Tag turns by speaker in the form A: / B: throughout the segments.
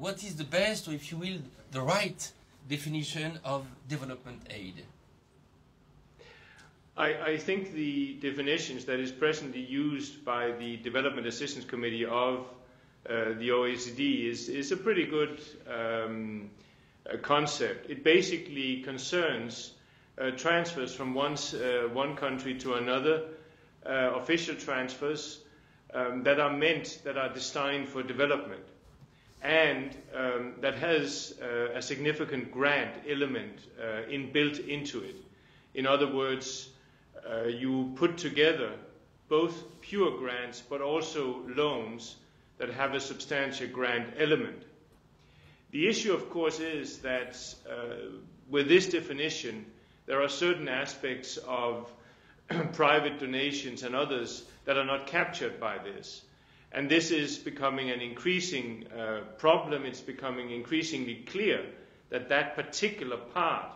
A: what is the best, or if you will, the right definition of development aid?
B: I, I, think the definitions that is presently used by the Development Assistance Committee of uh, the OECD is, is a pretty good um, concept. It basically concerns uh, transfers from one, uh, one country to another, uh, official transfers um, that are meant, that are destined for development, and um, that has uh, a significant grant element uh, inbuilt into it. In other words, uh, you put together both pure grants but also loans that have a substantial grant element. The issue, of course, is that uh, with this definition, there are certain aspects of private donations and others that are not captured by this. And this is becoming an increasing uh, problem. It's becoming increasingly clear that that particular part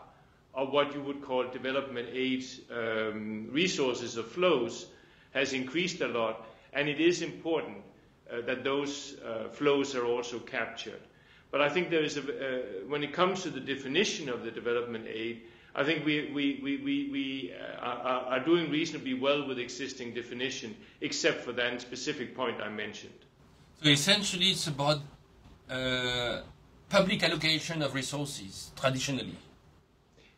B: of what you would call development aid um, resources or flows has increased a lot, and it is important uh, that those uh, flows are also captured. But I think there is a, uh, when it comes to the definition of the development aid, I think we, we, we, we, we uh, are, are, doing reasonably well with existing definition, except for that specific point I mentioned.
A: So essentially, it's about uh, public allocation of resources traditionally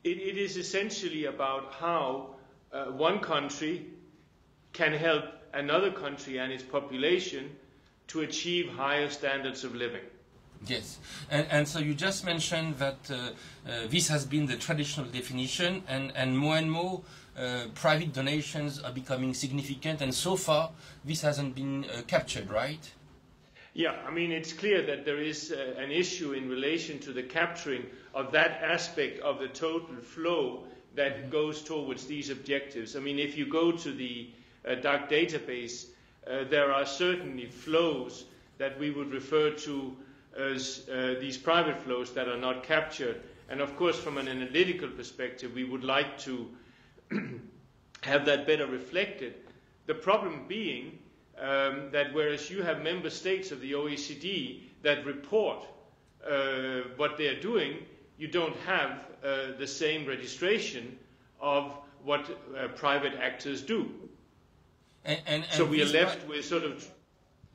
B: it, it is essentially about how uh, one country can help another country and its population to achieve higher standards of living.
A: Yes, and, and so you just mentioned that uh, uh, this has been the traditional definition, and, and more and more uh, private donations are becoming significant, and so far this hasn't been uh, captured, right?
B: Yeah, I mean, it's clear that there is uh, an issue in relation to the capturing of that aspect of the total flow that goes towards these objectives. I mean, if you go to the uh, DAC database, uh, there are certainly flows that we would refer to as uh, these private flows that are not captured. And of course, from an analytical perspective, we would like to have that better reflected. The problem being um, that whereas you have member states of the OECD that report uh, what they are doing, you don't have uh, the same registration of what uh, private actors do.
A: And, and, and
B: so we are left with sort of,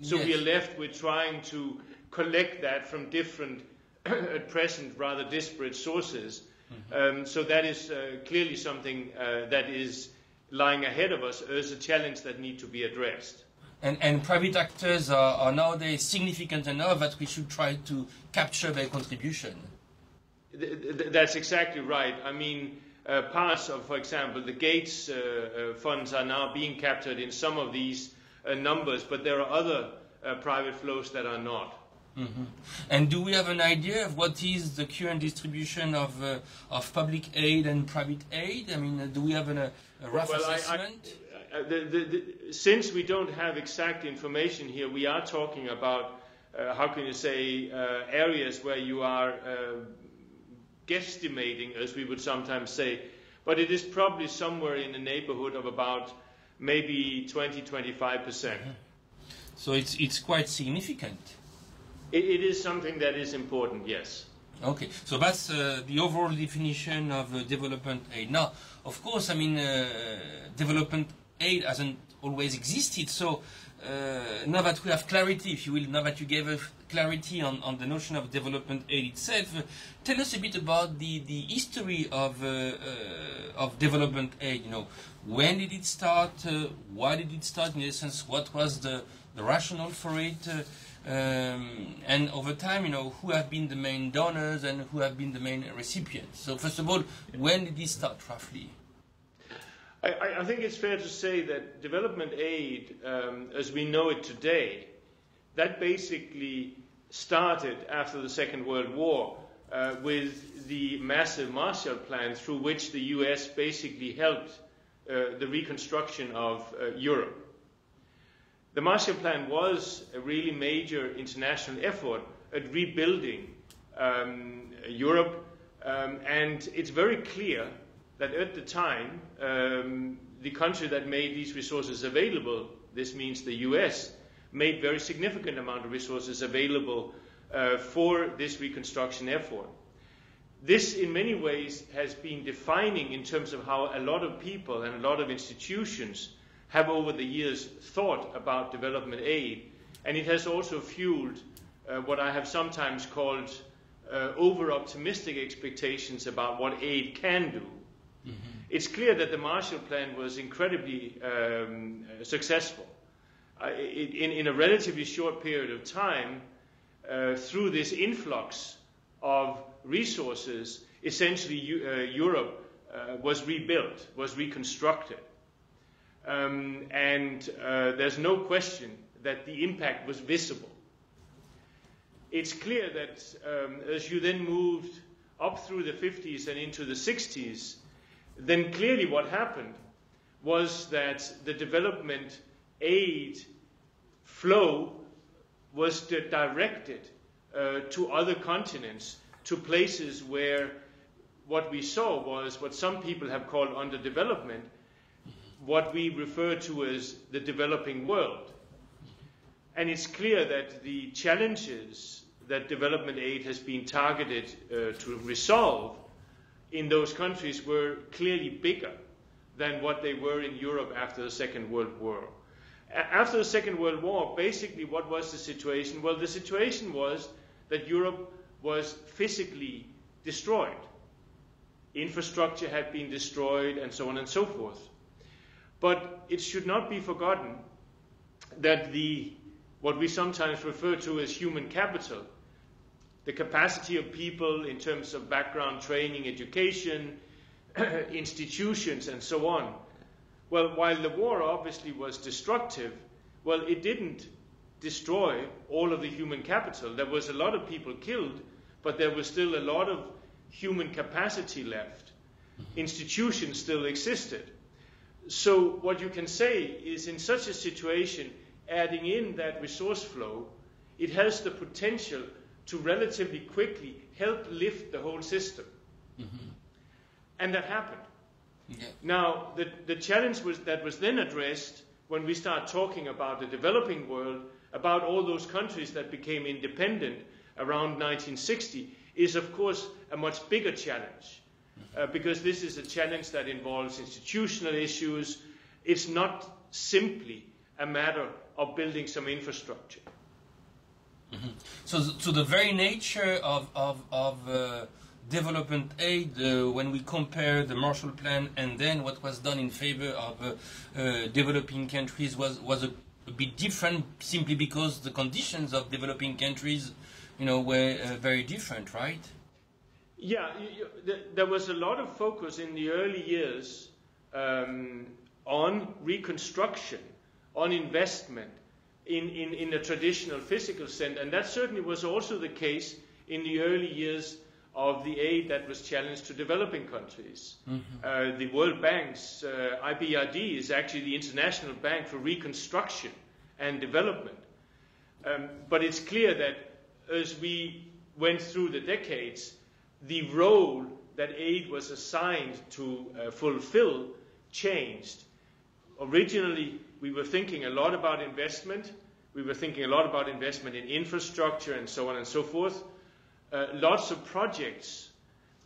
B: so yes. we are left with trying to collect that from different, at present, rather disparate sources. Mm-hmm. Um, so that is uh, clearly something uh, that is lying ahead of us as a challenge that need to be addressed.
A: And, and private actors are, are, nowadays significant enough that we should try to capture their contribution.
B: That's exactly right. I mean, uh, parts of, for example, the Gates uh, uh, funds are now being captured in some of these uh, numbers, but there are other uh, private flows that are not.
A: Mm-hmm. And do we have an idea of what is the current distribution of, uh, of public aid and private aid? I mean, do we have an, a, rough well, assessment? I, I,
B: uh, the, the, the, since we don't have exact information here, we are talking about, uh, how can you say, uh, areas where you are uh, guesstimating, as we would sometimes say, but it is probably somewhere in the neighborhood of about maybe 20 25%.
A: So it's, it's quite significant.
B: It, it is something that is important, yes.
A: Okay, so that's uh, the overall definition of uh, development aid. Now, of course, I mean, uh, development aid hasn't always existed. So uh, now that we have clarity, if you will, now that you gave us clarity on, on the notion of development aid itself, uh, tell us a bit about the, the history of, uh, of development aid. You know, when did it start? Why did it start? In essence, what was the, the rationale for it? Um, and over time, you know, who have been the main donors and who have been the main recipients. So first of all, when did this start roughly?
B: I, I, think it's fair to say that development aid, um, as we know it today, that basically started after the Second World War uh, with the massive Marshall Plan through which the US basically helped uh, the reconstruction of uh, Europe. The Marshall Plan was a really major international effort at rebuilding um, Europe, um, and it's very clear that at the time, um, the country that made these resources available, this means the US, made very significant amount of resources available uh, for this reconstruction effort. This, in many ways, has been defining in terms of how a lot of people and a lot of institutions have over the years thought about development aid, and it has also fueled uh, what I have sometimes called uh, over optimistic expectations about what aid can do. Mm-hmm. It's clear that the Marshall Plan was incredibly um, successful. Uh, in, in, a relatively short period of time, uh, through this influx of resources, essentially uh, Europe uh, was rebuilt, was reconstructed. Um, and uh, there's no question that the impact was visible. It's clear that um, as you then moved up through the 50s and into the 60s, then clearly what happened was that the development aid flow was directed uh, to other continents, to places where what we saw was what some people have called underdevelopment, what we refer to as the developing world. And it's clear that the challenges that development aid has been targeted uh, to resolve in those countries were clearly bigger than what they were in Europe after the Second World War. After the Second World War, basically, what was the situation? Well, the situation was that Europe was physically destroyed. Infrastructure had been destroyed, and so on and so forth. But it should not be forgotten that the what we sometimes refer to as human capital the capacity of people in terms of background training, education, institutions, and so on. Well, while the war obviously was destructive, well, it didn't destroy all of the human capital. There was a lot of people killed, but there was still a lot of human capacity left. Mm-hmm. Institutions still existed. So, what you can say is in such a situation, adding in that resource flow, it has the potential to relatively quickly help lift the whole system. Mm-hmm. And that happened. Yeah. Now, the, the challenge was, that was then addressed when we start talking about the developing world, about all those countries that became independent around 1960, is of course a much bigger challenge. Uh, because this is a challenge that involves institutional issues. It's not simply a matter of building some infrastructure.
A: Mm-hmm. So, so the very nature of of, of uh, development aid, uh, when we compare the Marshall Plan and then what was done in favor of uh, uh developing countries, was was a, a, bit different, simply because the conditions of developing countries, you know, were uh, very different, right?
B: Yeah, you, you, there was a lot of focus in the early years um, on reconstruction, on investment in, in, in a traditional physical sense. And that certainly was also the case in the early years of the aid that was challenged to developing countries. Mm-hmm. Uh, the World Bank's uh, IBRD is actually the International Bank for Reconstruction and Development. Um, but it's clear that as we went through the decades, the role that aid was assigned to uh, fulfill changed. Originally, we were thinking a lot about investment. We were thinking a lot about investment in infrastructure and so on and so forth. Uh, lots of projects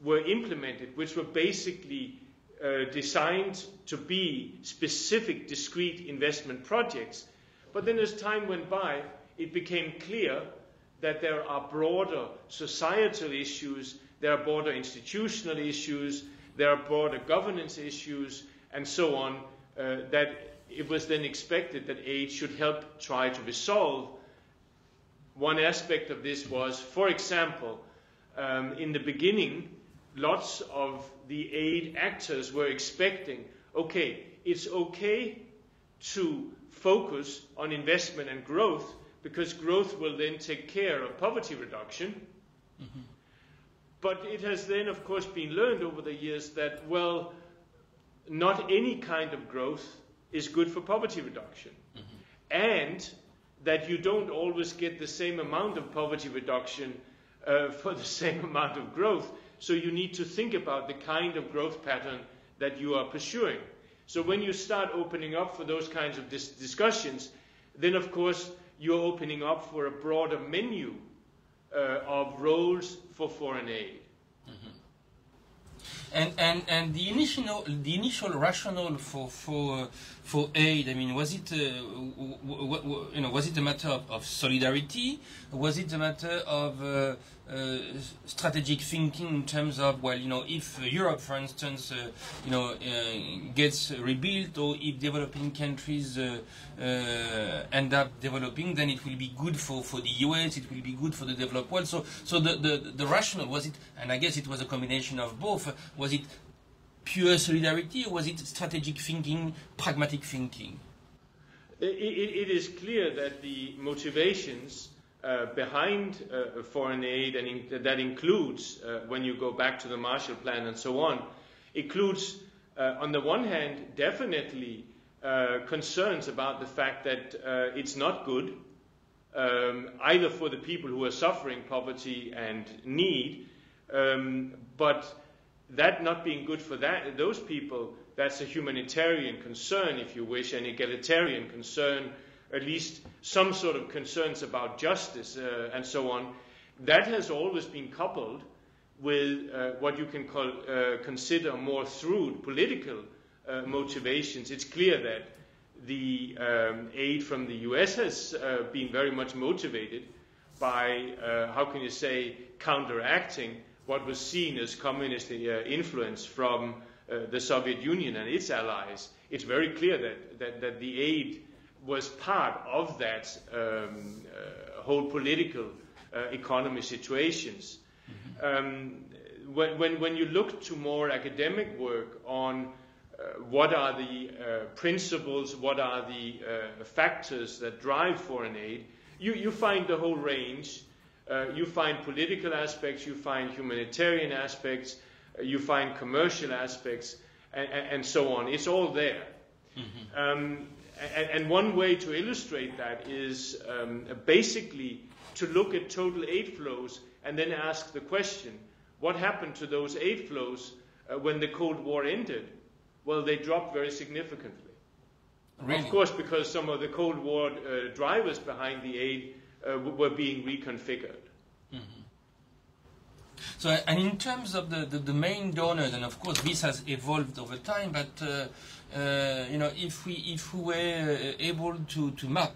B: were implemented which were basically uh, designed to be specific, discrete investment projects. But then as time went by, it became clear that there are broader societal issues, there are broader institutional issues, there are broader governance issues, and so on, uh, that it was then expected that aid should help try to resolve. One aspect of this was, for example, um, in the beginning, lots of the aid actors were expecting okay, it's okay to focus on investment and growth because growth will then take care of poverty reduction. Mm-hmm. But it has then, of course, been learned over the years that, well, not any kind of growth is good for poverty reduction. Mm-hmm. And that you don't always get the same amount of poverty reduction uh, for the same amount of growth. So you need to think about the kind of growth pattern that you are pursuing. So when you start opening up for those kinds of dis- discussions, then of course you're opening up for a broader menu uh, of roles for foreign aid.
A: And, and, and the initial the initial rationale for for uh, for aid, I mean, was it uh, w- w- w- you know was it a matter of, of solidarity? Was it a matter of uh, uh, strategic thinking in terms of well, you know, if Europe, for instance, uh, you know, uh, gets rebuilt, or if developing countries uh, uh, end up developing, then it will be good for, for the US, it will be good for the developed world. So, so the, the, the rationale was it, and I guess it was a combination of both. Was it pure solidarity, or was it strategic thinking, pragmatic thinking?
B: It, it, it is clear that the motivations uh, behind uh, foreign aid, and in, that includes, uh, when you go back to the Marshall Plan and so on, includes, uh, on the one hand, definitely concerns about the fact that it's not good, um, either for the people who are suffering poverty and need, um, but that not being good for that, those people, that's a humanitarian concern, if you wish, an egalitarian concern, at least some sort of concerns about justice uh, and so on. That has always been coupled with uh, what you can call, uh, consider more shrewd political uh, motivations. It's clear that the um, aid from the US has uh, been very much motivated by, uh, how can you say, counteracting what was seen as communist influence from the Soviet Union and its allies, it's very clear that, that, that the aid was part of that um, uh, whole political uh, economy situations. Mm-hmm. Um, when, when, when you look to more academic work on uh, what are the uh, principles, what are the factors that drive foreign aid, you, you find the whole range uh, you find political aspects, you find humanitarian aspects, uh, you find commercial aspects, and, and, so on. It's all there. Mm-hmm. Um, and, and, one way to illustrate that is um, basically to look at total aid flows and then ask the question what happened to those aid flows uh, when the Cold War ended? Well, they dropped very significantly. Really? Of course, because some of the Cold War uh, drivers behind the aid uh, were being reconfigured.
A: So, and in terms of the, the, the, main donors, and of course this has evolved over time, but uh, uh, you know, if we if we were uh, able to to map,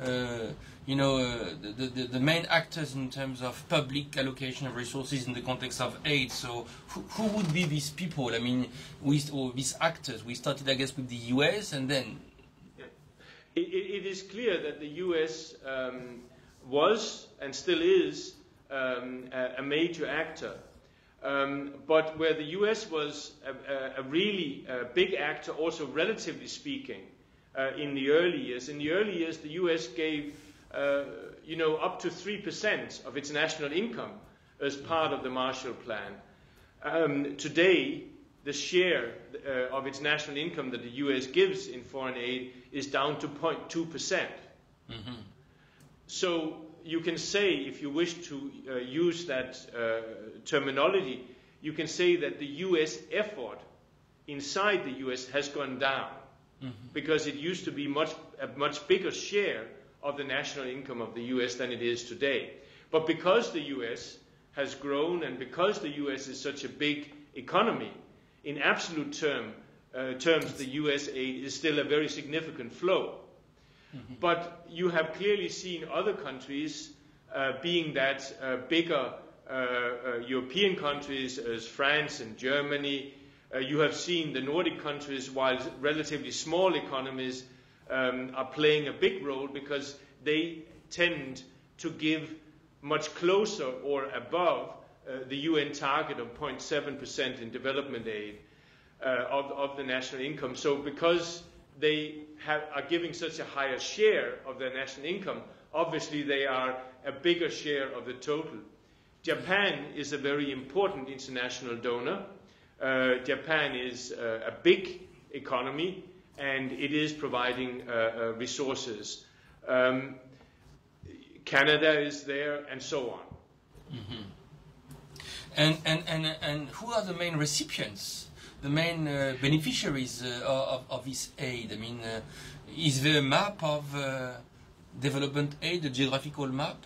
A: uh, you know, uh, the, the, the main actors in terms of public allocation of resources in the context of aid, so who, who would be these people? I mean, we, or these actors. We started, I guess, with the U.S. and then.
B: It, it is clear that the U.S. Um, was and still is um, a, a, major actor. Um, but where the US was a, a, a really uh, big actor, also relatively speaking, uh, in the early years, in the early years, the US gave uh, you know, up to 3% of its national income as part of the Marshall Plan. Um, today, the share uh, of its national income that the US gives in foreign aid is down to 0.2%. percent mm-hmm. So you can say, if you wish to uh, use that uh, terminology, you can say that the US effort inside the US has gone down mm-hmm. because it used to be much, a much bigger share of the national income of the US than it is today. But because the US has grown and because the US is such a big economy, in absolute term, uh, terms, the US aid is still a very significant flow. Mm-hmm. But you have clearly seen other countries, uh, being that uh, bigger uh, uh, European countries as France and Germany, uh, you have seen the Nordic countries, while relatively small economies, um, are playing a big role because they tend to give much closer or above the UN target of 0.7% in development aid uh, of, of, the national income. So, because they have, are giving such a higher share of their national income, obviously they are a bigger share of the total. Japan is a very important international donor. Uh, Japan is uh, a big economy and it is providing uh, uh resources. Um, Canada is there and so on.
A: Mm-hmm. And, and, and, and who are the main recipients the main uh, beneficiaries uh, of, of this aid? I mean, uh, is there a map of development aid, a geographical map?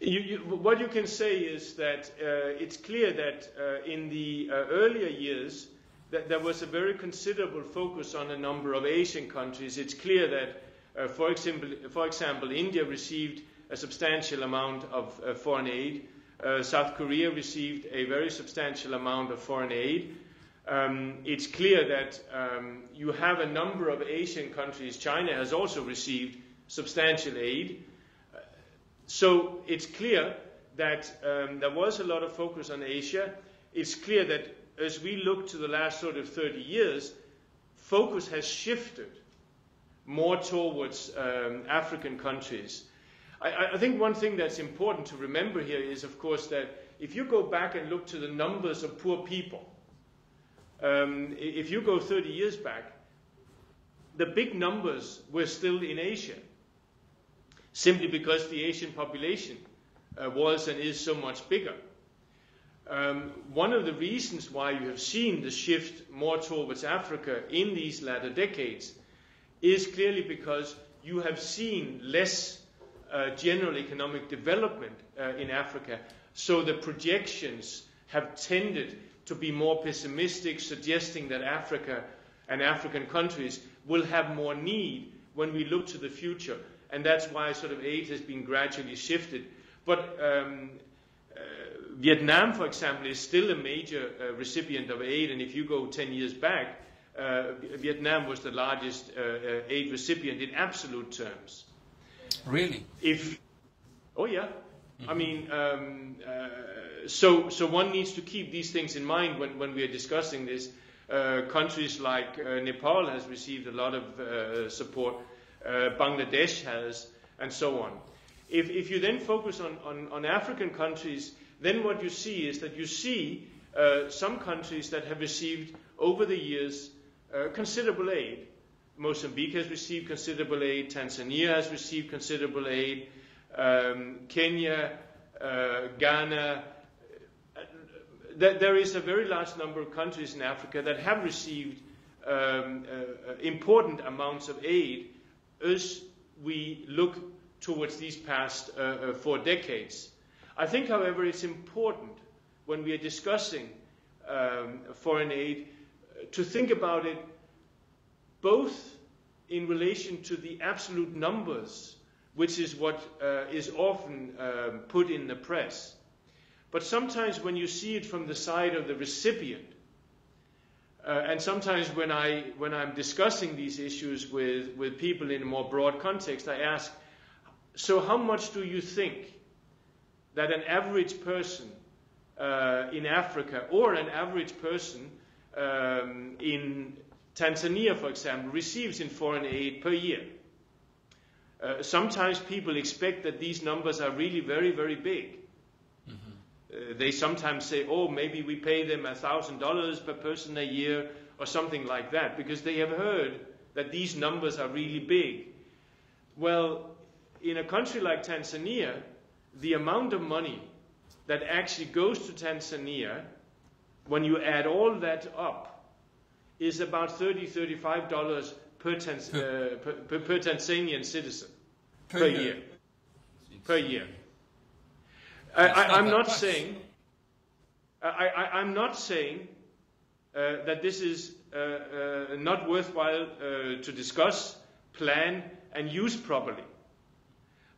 B: You, you, what you can say is that uh, it's clear that uh, in the uh, earlier years that there was a very considerable focus on a number of Asian countries. It's clear that, uh, for, example, for example, India received a substantial amount of uh, foreign aid. Uh, South Korea received a very substantial amount of foreign aid. Um, it's clear that um, you have a number of Asian countries. China has also received substantial aid. So it's clear that um, there was a lot of focus on Asia. It's clear that as we look to the last sort of 30 years, focus has shifted more towards um, African countries. I, I, think one thing that's important to remember here is, of course, that if you go back and look to the numbers of poor people, um, if you go 30 years back, the big numbers were still in Asia simply because the Asian population uh, was and is so much bigger. Um, one of the reasons why you have seen the shift more towards Africa in these latter decades is clearly because you have seen less uh, general economic development uh, in Africa. So the projections have tended to be more pessimistic, suggesting that Africa and African countries will have more need when we look to the future and that's why sort of aid has been gradually shifted. But um, uh, Vietnam, for example, is still a major uh, recipient of aid, and if you go 10 years back, uh, Vietnam was the largest uh, uh, aid recipient in absolute terms.
A: Really?
B: If, oh yeah. I mean, um, uh, so so one needs to keep these things in mind when when we are discussing this. countries like Nepal has received a lot of support uh, Bangladesh has, and so on. If, if you then focus on, on, on, African countries, then what you see is that you see uh, some countries that have received over the years uh, considerable aid. Mozambique has received considerable aid, Tanzania has received considerable aid, um, Kenya, uh, Ghana. Uh, there is a very large number of countries in Africa that have received um, uh, important amounts of aid as we look towards these past uh, uh, four decades. I think, however, it's important when we are discussing um, foreign aid to think about it both in relation to the absolute numbers, which is what uh, is often um, put in the press, but sometimes when you see it from the side of the recipient, uh, and sometimes when, I, when I'm discussing these issues with, with people in a more broad context, I ask, so how much do you think that an average person uh, in Africa or an average person um, in Tanzania, for example, receives in foreign aid per year? Uh, sometimes people expect that these numbers are really very, very big. Uh, they sometimes say, oh, maybe we pay them $1,000 per person a year or something like that because they have heard that these numbers are really big. Well, in a country like Tanzania, the amount of money that actually goes to Tanzania, when you add all that up, is about $30, $35 per, Tanz- uh, per, per, per, Tanzanian citizen per, per year. year. Per year. I, am not, not saying. I, am not saying uh, that this is uh, uh, not worthwhile uh, to discuss, plan, and use properly.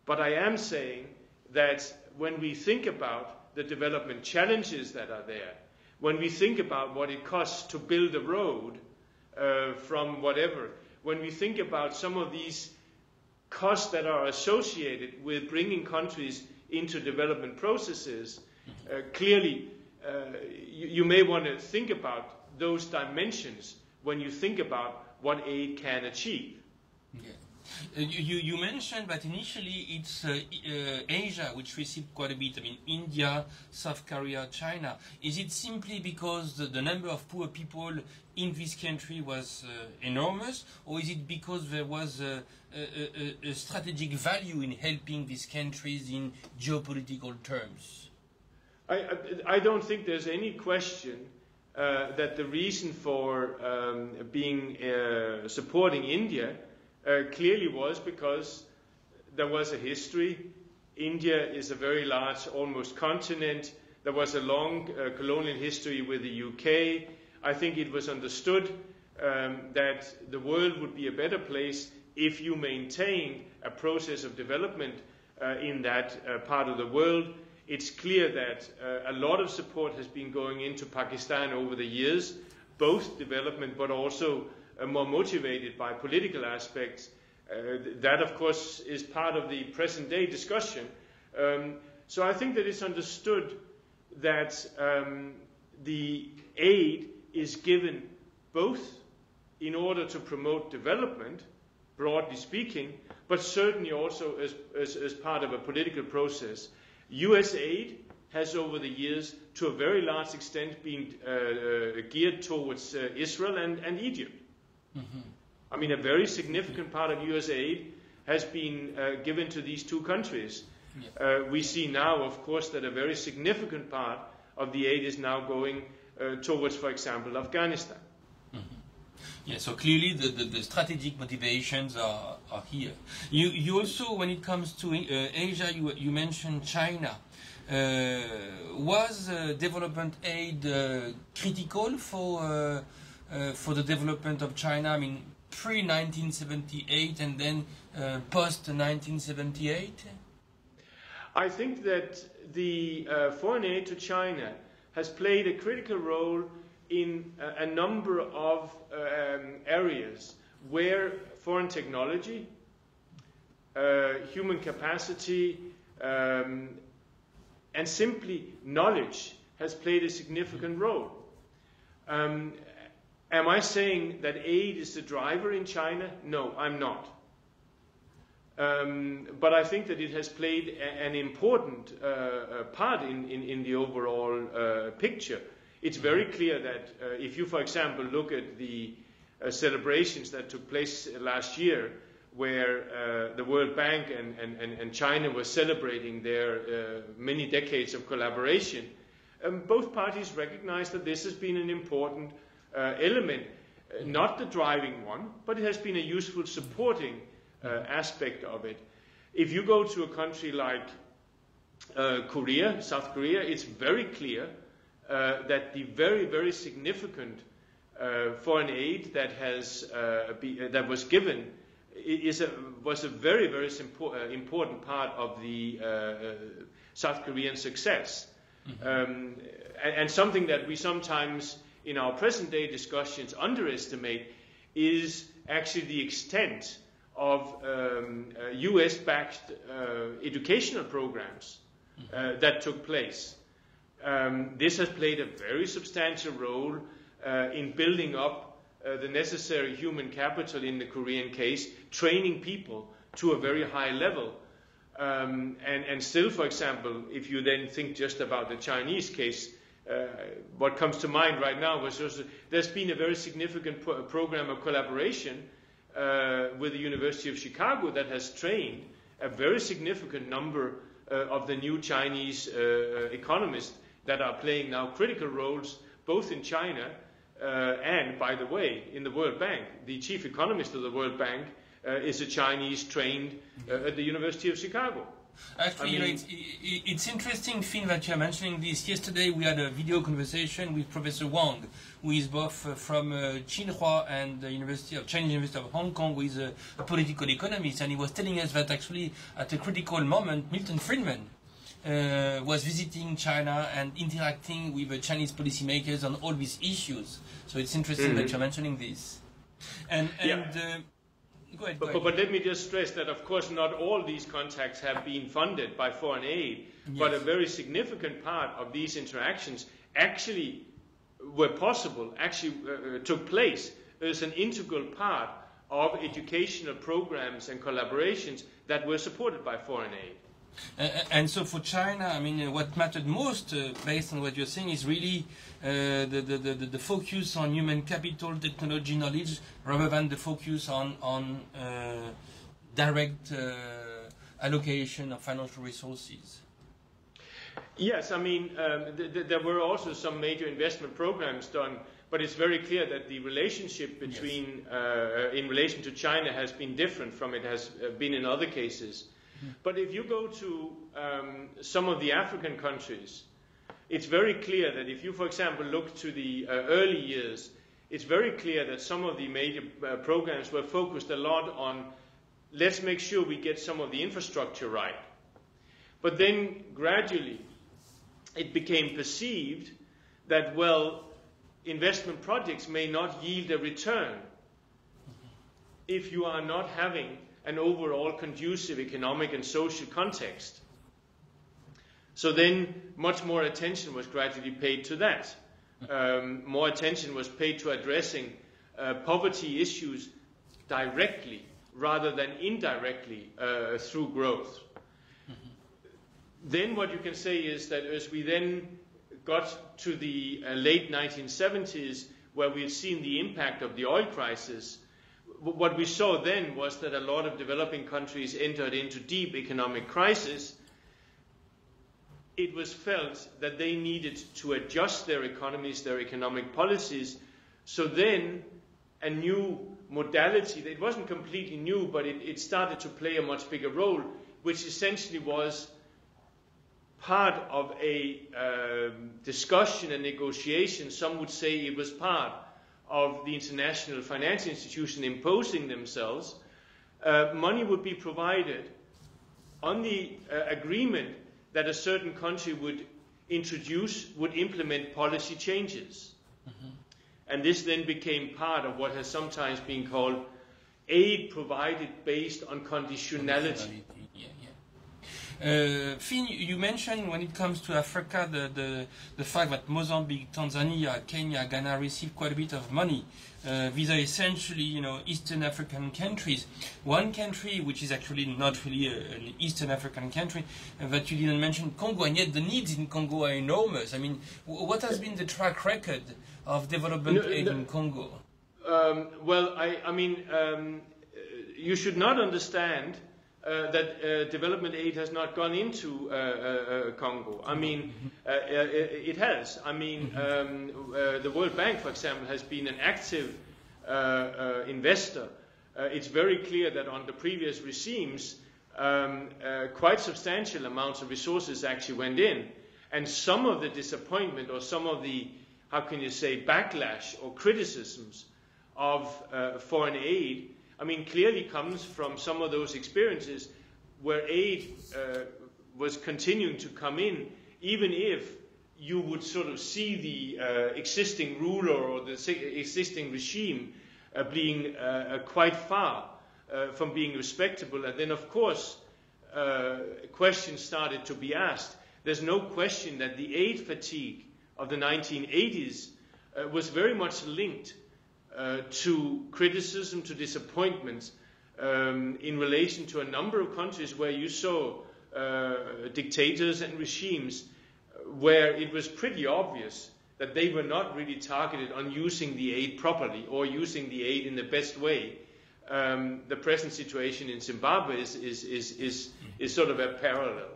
B: But I am saying that when we think about the development challenges that are there, when we think about what it costs to build a road uh, from whatever, when we think about some of these costs that are associated with bringing countries into development processes, uh, clearly uh, you, you, may want to think about those dimensions when you think about what aid can achieve.
A: Yeah. Uh, you, you mentioned that initially it's uh, uh, Asia which received quite a bit. I mean, India, South Korea, China. Is it simply because the, the number of poor people in this country was uh, enormous, or is it because there was a, a, a, a, strategic value in helping these countries in geopolitical terms?
B: I, I, don't think there's any question uh, that the reason for um, being uh, supporting India uh, clearly was because there was a history India is a very large, almost continent. There was a long uh, colonial history with the UK. I think it was understood um, that the world would be a better place if you maintain a process of development uh, in that uh, part of the world. It's clear that uh, a lot of support has been going into Pakistan over the years, both development but also more motivated by political aspects. Uh, that, of course, is part of the present day discussion. Um, so I think that it's understood that um, the aid is given both in order to promote development, broadly speaking, but certainly also as, as, as part of a political process. US aid has over the years, to a very large extent, been uh, uh, geared towards uh, Israel and, and Egypt. Mm-hmm. I mean, a very significant part of US aid has been uh, given to these two countries. Yeah. Uh, we see now, of course, that a very significant part of the aid is now going uh, towards, for example, Afghanistan.
A: Yeah, so clearly the, the, the, strategic motivations are, are here. You, you also, when it comes to uh, Asia, you, you mentioned China. Uh, was uh, development aid uh, critical for, uh, uh, for the development of China? I mean, pre 1978 and then post 1978?
B: I think that the foreign aid to China has played a critical role in a, a number of um, areas where foreign technology, uh, human capacity, um, and simply knowledge has played a significant role. Um, am I saying that aid is the driver in China? No, I'm not. Um, but I think that it has played a, an important uh, uh part in, in, in, the overall uh, picture it's very clear that uh, if you, for example, look at the uh, celebrations that took place last year, where uh, the World Bank and, and, and, China were celebrating their many decades of collaboration, um, both parties recognized that this has been an important element, uh, not the driving one, but it has been a useful supporting aspect of it. If you go to a country like Korea, South Korea, it's very clear uh, that the very, very significant uh, foreign aid that, has, uh, be, uh, that was given is a, was a very, very uh, important part of the South Korean success. Mm-hmm. Um, and, and, something that we sometimes, in our present day discussions, underestimate is actually the extent of um, US backed educational programs mm-hmm. that took place. Um, this has played a very substantial role uh, in building up uh, the necessary human capital in the Korean case, training people to a very high level. Um, and, and, still, for example, if you then think just about the Chinese case, uh, what comes to mind right now was also, there's been a very significant pro- program of collaboration uh, with the University of Chicago that has trained a very significant number uh, of the new Chinese uh, economists that are playing now critical roles both in China uh, and, by the way, in the World Bank. The chief economist of the World Bank uh, is a Chinese trained uh, at the University of Chicago.
A: Actually, I mean, you know, it's, it's interesting, Finn, that you're mentioning this. Yesterday, we had a video conversation with Professor Wang, who is both uh, from uh, Tsinghua and the University of Chinese University of Hong Kong, who is a, a, political economist, and he was telling us that actually, at a critical moment, Milton Friedman uh, was visiting China and interacting with the Chinese policymakers on all these issues. So it's interesting mm-hmm. that you're mentioning this. And, and yeah. uh,
B: Go ahead, go but, but, let me just stress that, of course, not all these contacts have been funded by foreign aid, yes. but a very significant part of these interactions actually were possible, actually uh, uh took place as an integral part of educational programs and collaborations that were supported by foreign aid.
A: Uh, and so for China, I mean, uh, what mattered most, uh, based on what you're saying, is really uh, the, the, the, the, focus on human capital, technology, knowledge, rather than the focus on, on uh, direct uh, allocation of financial resources.
B: Yes, I mean, um, th th there were also some major investment programs done, but it's very clear that the relationship between, yes. in relation to China, has been different from it has been in other cases. But if you go to um, some of the African countries, it's very clear that if you, for example, look to the uh, early years, it's very clear that some of the major uh, programs were focused a lot on let's make sure we get some of the infrastructure right. But then gradually it became perceived that, well, investment projects may not yield a return if you are not having an overall conducive economic and social context. So then, much more attention was gradually paid to that. Um, more attention was paid to addressing uh, poverty issues directly rather than indirectly uh, through growth. Then, what you can say is that as we then got to the uh, late 1970s, where we had seen the impact of the oil crisis, what we saw then was that a lot of developing countries entered into deep economic crisis. It was felt that they needed to adjust their economies, their economic policies. So then a new modality, it wasn't completely new, but it, it started to play a much bigger role, which essentially was part of a um, discussion and negotiation. Some would say it was part of the international financial institution imposing themselves, uh, money would be provided on the uh, agreement that a certain country would introduce, would implement policy changes. Mm-hmm. And this then became part of what has sometimes been called aid provided based on conditionality.
A: Uh, Finn, you mentioned when it comes to Africa the, the, the fact that Mozambique, Tanzania, Kenya, Ghana receive quite a bit of money. Uh, these are essentially, you know, Eastern African countries. One country, which is actually not really a, an Eastern African country, uh, that you didn't mention, Congo, and yet the needs in Congo are enormous. I mean, what has been the track record of development no, aid no, in Congo?
B: Um, well, I, I mean, um, you should not understand uh, that uh, development aid has not gone into uh, uh Congo. I mean, uh, it has. I mean, mm-hmm. um, the World Bank, for example, has been an active investor. it's very clear that on the previous regimes, um, quite substantial amounts of resources actually went in. And some of the disappointment or some of the, how can you say, backlash or criticisms of foreign aid I mean, clearly comes from some of those experiences where aid uh, was continuing to come in, even if you would sort of see the uh, existing ruler or the existing regime uh, being uh, uh, quite far uh, from being respectable. And then, of course, questions started to be asked. There's no question that the aid fatigue of the 1980s was very much linked uh, to criticism, to disappointments um, in relation to a number of countries where you saw uh, dictators and regimes where it was pretty obvious that they were not really targeted on using the aid properly or using the aid in the best way. Um, the present situation in Zimbabwe is, is, is, is, is sort of a parallel.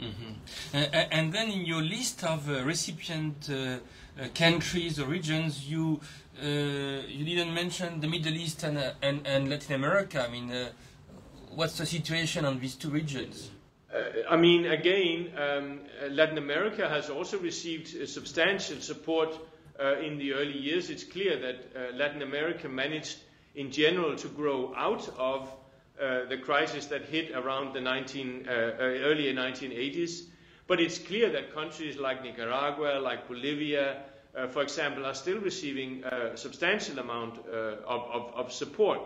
A: Mm-hmm. Uh, and then in your list of uh, recipient uh, uh countries or regions, you you didn't mention the Middle East and, uh, and, and, Latin America. I mean, uh, what's the situation on these two regions?
B: I mean, again, um, Latin America has also received substantial support in the early years. It's clear that Latin America managed, in general, to grow out of uh, the crisis that hit around the 19, uh, earlier 1980s. But it's clear that countries like Nicaragua, like Bolivia, uh, for example, are still receiving a substantial amount uh, of, of, of, support.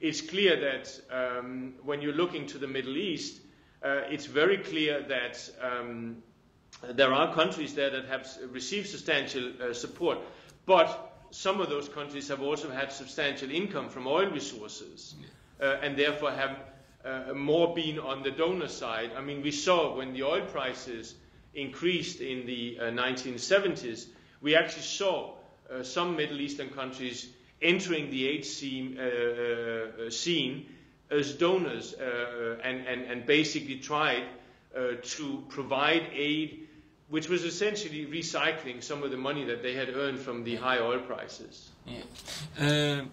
B: It's clear that um, when you're looking to the Middle East, uh, it's very clear that um, there are countries there that have received substantial uh, support, but some of those countries have also had substantial income from oil resources uh, and therefore have uh, more been on the donor side. I mean, we saw when the oil prices increased in the 1970s we actually saw uh, some Middle Eastern countries entering the aid scene, uh, uh, scene as donors uh, and, and, and basically tried to provide aid, which was essentially recycling some of the money that they had earned from the high oil prices.
A: Yeah.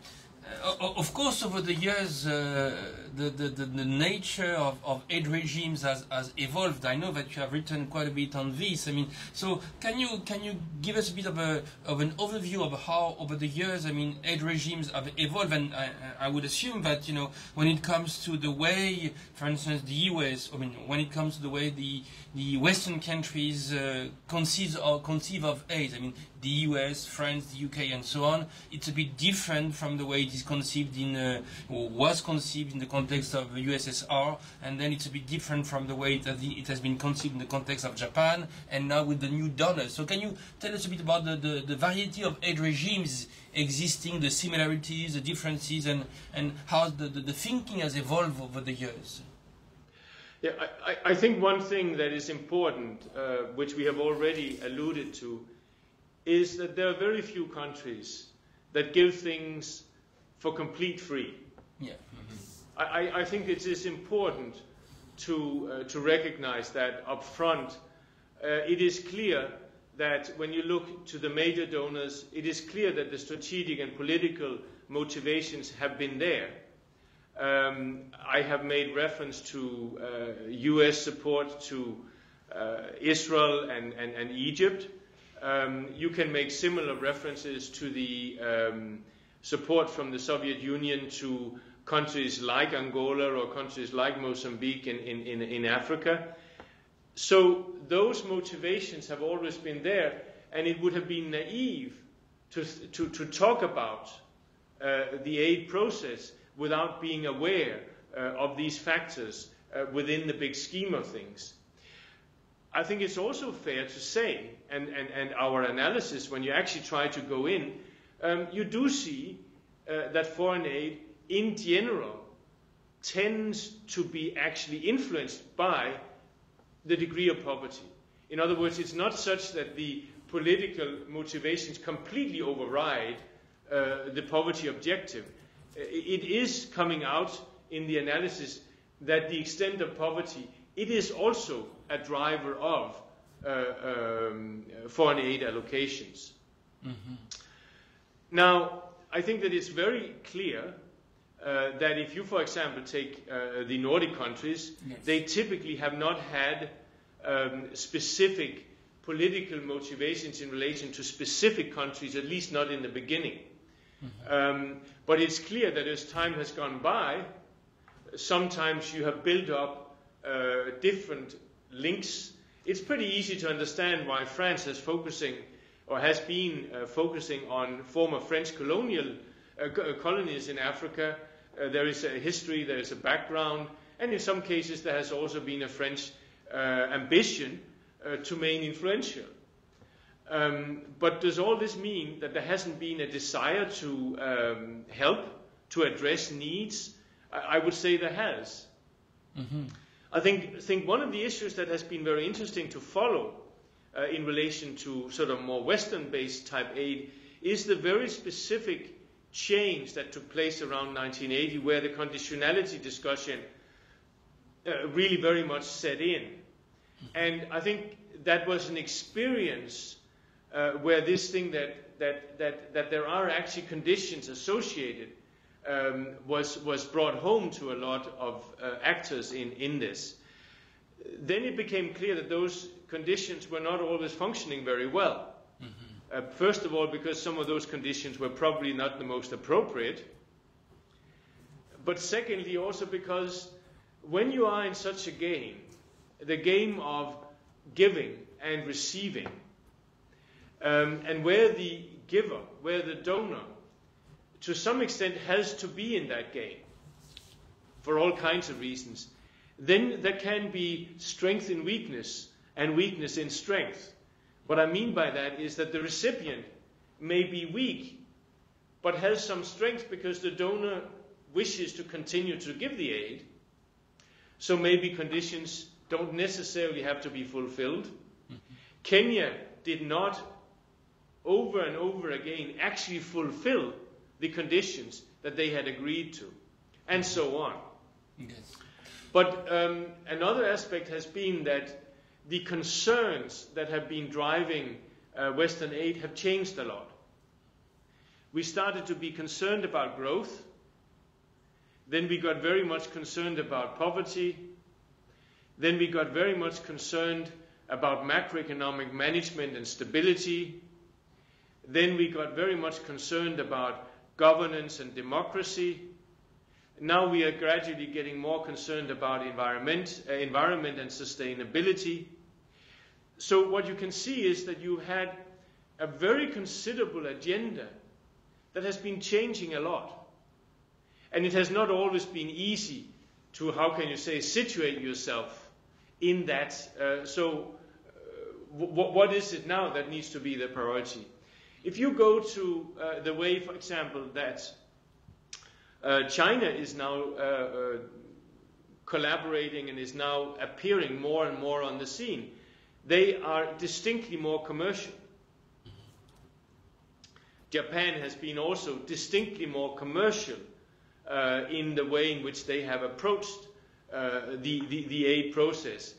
A: Uh, of course, over the years, uh, the, the, the, the, nature of, of aid regimes has, has evolved. I know that you have written quite a bit on this. I mean, so can you can you give us a bit of a of an overview of how over the years, I mean, aid regimes have evolved? And I, I would assume that you know when it comes to the way, for instance, the U.S. I mean, when it comes to the way the the Western countries uh, conceive or conceive of aid. I mean, the US, France, the UK, and so on. It's a bit different from the way it is conceived in, uh, was conceived in the context of the USSR, and then it's a bit different from the way it has, it has been conceived in the context of Japan, and now with the new donors. So can you tell us a bit about the, the, the variety of aid regimes existing, the similarities, the differences, and, and how the, the, the thinking has evolved over the years?
B: Yeah, I, I, think one thing that is important, uh, which we have already alluded to, is that there are very few countries that give things for complete free.
A: Yeah. Mm-hmm.
B: I, I, think it is important to, uh, to recognize that up front. Uh, it is clear that when you look to the major donors, it is clear that the strategic and political motivations have been there. Um, I have made reference to uh, US support to uh, Israel and, and, and Egypt. Um, you can make similar references to the um, support from the Soviet Union to countries like Angola or countries like Mozambique in, in, in, in Africa. So those motivations have always been there, and it would have been naive to, to, to talk about uh, the aid process without being aware uh, of these factors uh, within the big scheme of things. I think it's also fair to say, and, and, and our analysis, when you actually try to go in, um, you do see uh, that foreign aid in general tends to be actually influenced by the degree of poverty. In other words, it's not such that the political motivations completely override uh, the poverty objective it is coming out in the analysis that the extent of poverty it is also a driver of uh, um, foreign aid allocations. Mm-hmm. Now, I think that it's very clear uh, that if you, for example, take uh, the Nordic countries, yes. they typically have not had um, specific political motivations in relation to specific countries, at least not in the beginning. Mm-hmm. Um, but it's clear that as time has gone by, sometimes you have built up uh, different links. It's pretty easy to understand why France is focusing or has been uh, focusing on former French colonial uh, uh colonies in Africa. Uh, there is a history, there is a background, and in some cases there has also been a French ambition to remain influential. Um, but does all this mean that there hasn't been a desire to um, help, to address needs? I, I, would say there has. Mm-hmm. I think, think one of the issues that has been very interesting to follow uh, in relation to sort of more Western based type aid is the very specific change that took place around 1980, where the conditionality discussion uh, really very much set in. And I think that was an experience uh, where this thing that, that, that, that there are actually conditions associated um, was, was brought home to a lot of uh, actors in, in this. Then it became clear that those conditions were not always functioning very well. Mm-hmm. Uh, first of all, because some of those conditions were probably not the most appropriate. But secondly, also because when you are in such a game, the game of giving and receiving, um, and where the giver, where the donor, to some extent has to be in that game for all kinds of reasons, then there can be strength in weakness and weakness in strength. What I mean by that is that the recipient may be weak, but has some strength because the donor wishes to continue to give the aid. So maybe conditions don't necessarily have to be fulfilled. Mm-hmm. Kenya did not over and over again actually fulfill the conditions that they had agreed to, and so on. Yes. But um, another aspect has been that the concerns that have been driving uh, Western aid have changed a lot. we started to be concerned about growth. Then we got very much concerned about poverty. Then we got very much concerned about macroeconomic management and stability. Then we got very much concerned about governance and democracy. Now we are gradually getting more concerned about environment, uh, environment and sustainability. So what you can see is that you had a very considerable agenda that has been changing a lot. And it has not always been easy to, how can you say, situate yourself in that. Uh, so, uh, w- what is it now that needs to be the priority? If you go to uh, the way, for example, that uh, China is now uh, uh, collaborating and is now appearing more and more on the scene, they are distinctly more commercial. Japan has been also distinctly more commercial uh, in the way in which they have approached uh, the, the, the, aid process.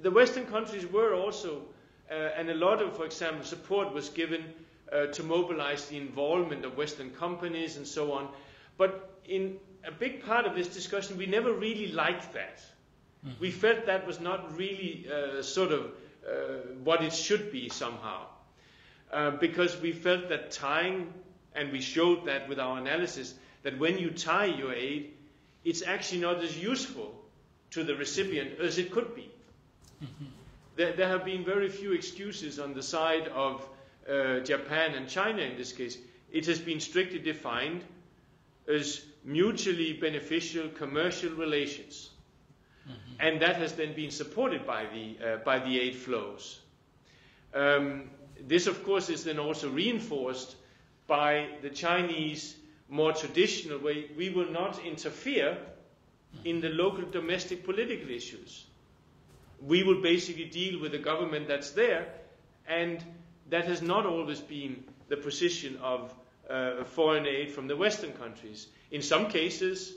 B: the Western countries were also, and a lot of, for example, support was given uh, to mobilize the involvement of Western companies and so on. But in a big part of this discussion, we never really liked that. Mm-hmm. We felt that was not really uh, sort of uh, what it should be somehow. Uh, because we felt that tying, and we showed that with our analysis, that when you tie your aid, it's actually not as useful to the recipient as it could be. Mm-hmm. There, there, have been very few excuses on the side of uh, Japan and China in this case. It has been strictly defined as mutually beneficial commercial relations. Mm-hmm. And that has then been supported by the, uh, by the aid flows. Um, this, of course, is then also reinforced by the Chinese more traditional way. We will not interfere in the local domestic political issues. We will basically deal with the government that's there, and that has not always been the position of uh, foreign aid from the Western countries. In some cases,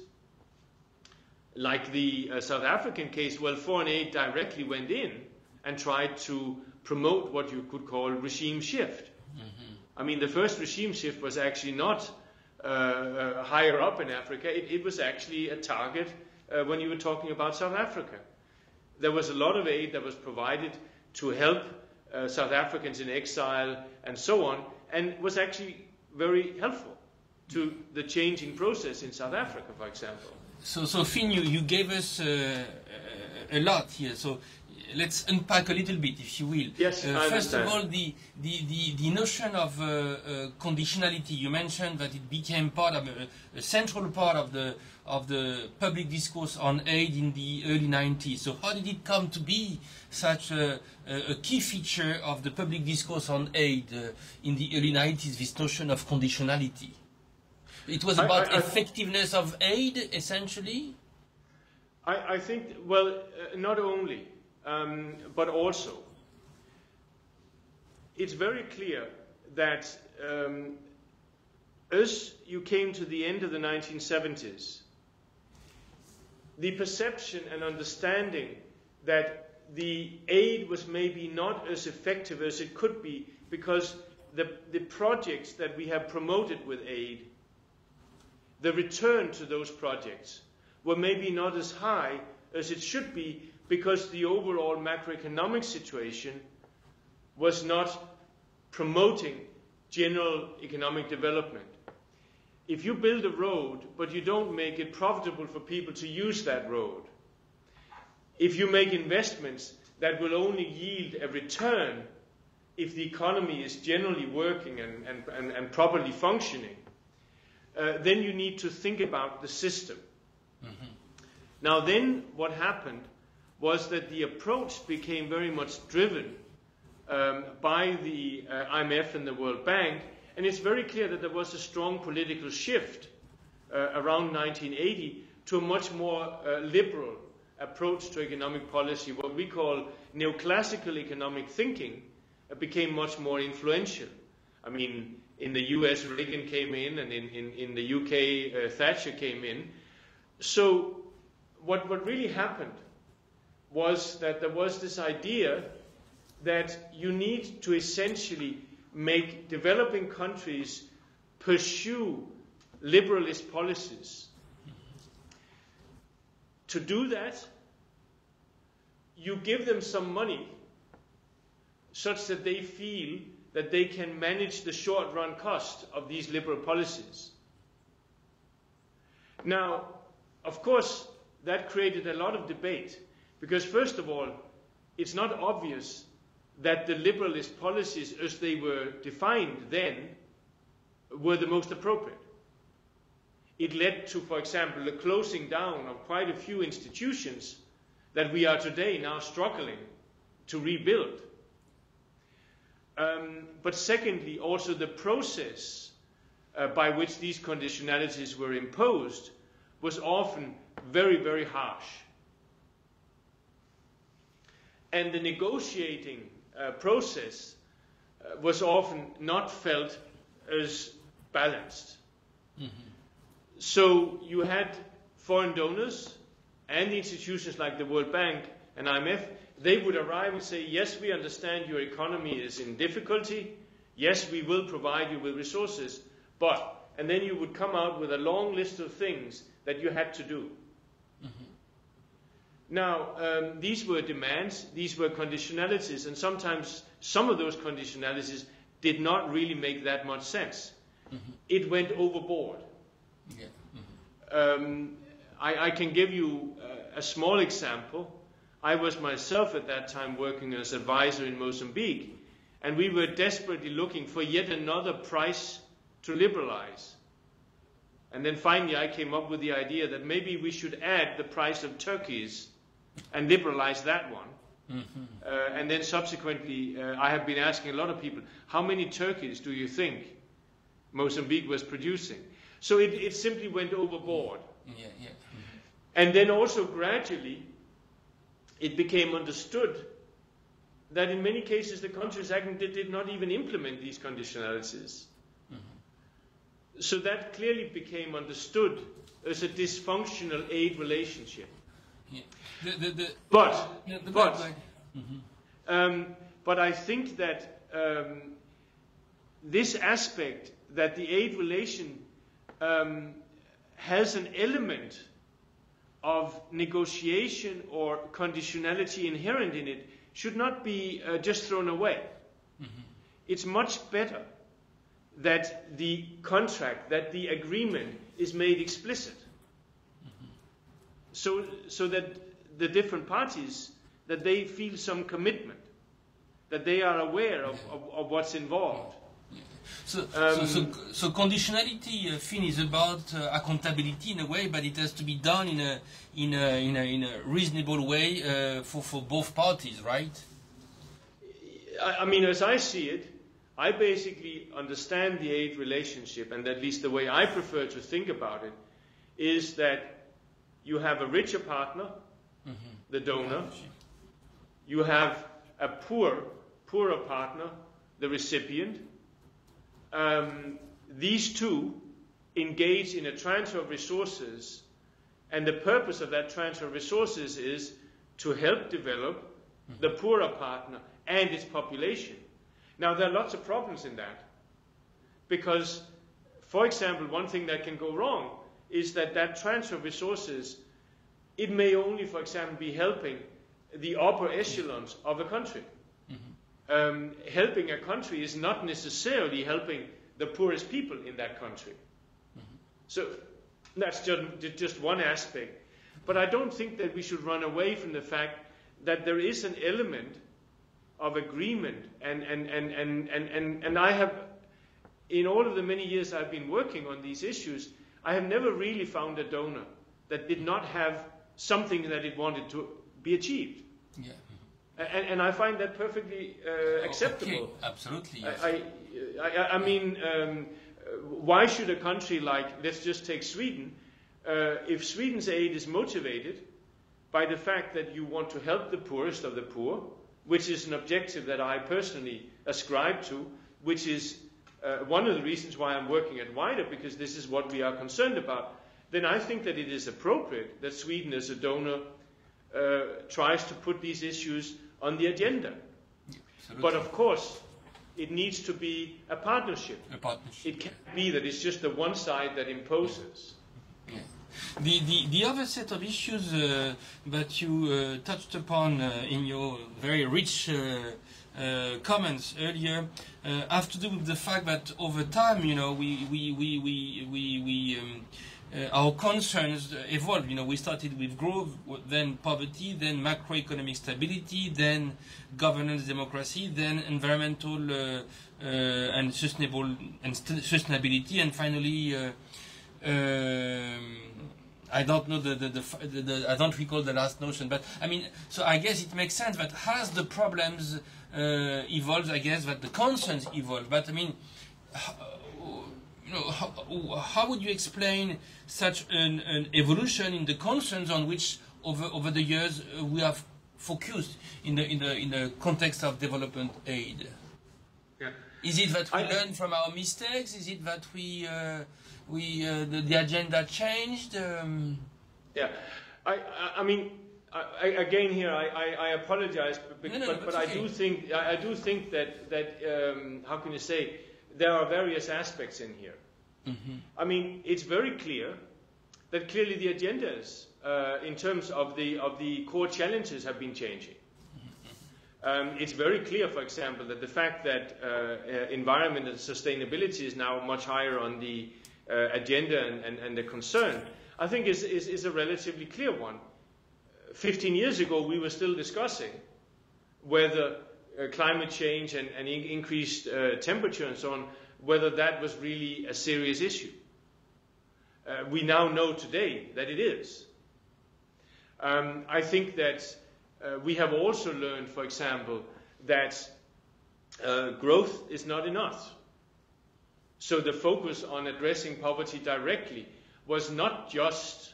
B: like the uh, South African case, well, foreign aid directly went in and tried to promote what you could call regime shift. Mm-hmm. I mean, the first regime shift was actually not uh, uh, higher up in Africa, it, it was actually a target uh, when you were talking about South Africa. There was a lot of aid that was provided to help uh, South Africans in exile and so on, and was actually very helpful to the changing process in South Africa, for example.
A: So, so Finn, you, you gave us uh, a lot here. So let's unpack a little bit, if you will.
B: Yes,
A: uh, First of all, the, the, the, the notion of uh, uh, conditionality. You mentioned that it became part of a, a, central part of the of the public discourse on aid in the early 90s. So how did it come to be such a, a key feature of the public discourse on aid uh, in the early 90s, this notion of conditionality? It was about I, I, I effectiveness of aid, essentially?
B: I, think, well, uh, not only um, but also it's very clear that um, as you came to the end of the 1970s, the perception and understanding that the aid was maybe not as effective as it could be because the, the projects that we have promoted with aid, the return to those projects were maybe not as high as it should be because the overall macroeconomic situation was not promoting general economic development. If you build a road, but you don't make it profitable for people to use that road, if you make investments that will only yield a return if the economy is generally working and, and, and, and properly functioning, uh, then you need to think about the system. Mm-hmm. Now, then what happened was that the approach became very much driven um, by the uh, IMF and the World Bank, and it's very clear that there was a strong political shift uh, around 1980 to a much more uh, liberal approach to economic policy. What we call neoclassical economic thinking uh, became much more influential. I mean, in the US, Reagan came in, and in, in, in the UK, uh, Thatcher came in. So, what, what really happened was that there was this idea that you need to essentially make developing countries pursue liberalist policies. To do that, you give them some money such that they feel that they can manage the short run cost of these liberal policies. Now, of course, that created a lot of debate because, first of all, it's not obvious that the liberalist policies as they were defined then were the most appropriate. It led to, for example, the closing down of quite a few institutions that we are today now struggling to rebuild. Um, but secondly, also the process uh, by which these conditionalities were imposed was often very, very harsh. And the negotiating uh, process uh, was often not felt as balanced. Mm-hmm. So you had foreign donors and institutions like the World Bank and IMF, they would arrive and say, Yes, we understand your economy is in difficulty. Yes, we will provide you with resources. But, and then you would come out with a long list of things that you had to do. Now, um, these were demands, these were conditionalities, and sometimes some of those conditionalities did not really make that much sense. Mm-hmm. It went overboard. Yeah. Mm-hmm. Um, I, I, can give you a, a small example. I was myself at that time working as advisor in Mozambique, and we were desperately looking for yet another price to liberalize. And then finally, I came up with the idea that maybe we should add the price of turkeys and liberalize that one. Mm-hmm. Uh, and then subsequently, uh, I have been asking a lot of people, how many turkeys do you think Mozambique was producing? So it, it simply went overboard. Yeah, yeah. Mm-hmm. And then also gradually, it became understood that in many cases the countries actually did not even implement these conditionalities. Mm-hmm. So that clearly became understood as a dysfunctional aid relationship. Yeah. The, the, the, but, but, mm-hmm. um, but I think that um, this aspect that the aid relation um, has an element of negotiation or conditionality inherent in it should not be uh, just thrown away. Mm-hmm. It's much better that the contract, that the agreement is made explicit so, so that the different parties that they feel some commitment, that they are aware of, of, of what's involved.
A: So, um, so, so, so, conditionality, uh, Finn, is about uh, accountability in a way, but it has to be done in a in a in a, in a reasonable way uh, for for both parties, right?
B: I, I mean, as I see it, I basically understand the aid relationship, and at least the way I prefer to think about it is that you have a richer partner, mm-hmm. the donor. You have a poor, poorer partner, the recipient. Um, these two engage in a transfer of resources, and the purpose of that transfer of resources is to help develop mm-hmm. the poorer partner and its population. Now, there are lots of problems in that. Because, for example, one thing that can go wrong is that that transfer of resources, it may only, for example, be helping the upper echelons of a country. Mm-hmm. Um, helping a country is not necessarily helping the poorest people in that country. Mm-hmm. So that's just, just one aspect. But I don't think that we should run away from the fact that there is an element of agreement. And, and, and, and, and, and, and I have, in all of the many years I've been working on these issues, I have never really found a donor that did not have something that it wanted to be achieved. Yeah. And, and I find that perfectly uh, acceptable. Okay.
A: Absolutely.
B: Yes. I, I, I, mean, um, why should a country like, let's just take Sweden, uh, if Sweden's aid is motivated by the fact that you want to help the poorest of the poor, which is an objective that I personally ascribe to, which is uh, one of the reasons why I'm working at WIDER, because this is what we are concerned about, then I think that it is appropriate that Sweden, as a donor, uh, tries to put these issues on the agenda. Absolutely. But of course, It needs to be a partnership.
A: A partnership.
B: It can't be that it's just the one side that imposes.
A: Yeah. The, the, the other set of issues uh, that you uh, touched upon uh, in your very rich uh, comments earlier uh, have to do with the fact that over time, you know, we, we, we, we, we, we um, uh, our concerns evolved. You know, we started with growth, then poverty, then macroeconomic stability, then governance democracy, then environmental uh, uh, and sustainable and st- sustainability, and finally. Uh, um, I don't know the the, the, the, the I don't recall the last notion, but I mean, so I guess it makes sense. But as the problems uh, evolve, I guess that the concerns evolve. But I mean, you know, how, how would you explain such an, an evolution in the concerns on which over over the years uh, we have focused in the in the in the context of development aid?
B: Yeah.
A: Is it that we
B: I-
A: learn from our mistakes? Is it that we uh, we uh, the, the agenda changed? Um,
B: Yeah, I, I mean, I, again here, I, I, I apologize, but,
A: No, no,
B: but, but I
A: okay.
B: do think, I, do think that that um, how can you say, there are various aspects in here.
A: mhm.
B: I mean, it's very clear that clearly the agendas uh, in terms of the of the core challenges have been changing. Um, it's very clear, for example, that the fact that uh, uh, environment and sustainability is now much higher on the uh, agenda and, and, and the concern, I think is, is, is a relatively clear one. 15 years ago, we were still discussing whether uh, climate change and, and in- increased uh, temperature and so on, whether that was really a serious issue. Uh, we now know today that it is. Um, I think that uh, we have also learned, for example, that uh, growth is not enough. So the focus on addressing poverty directly was not just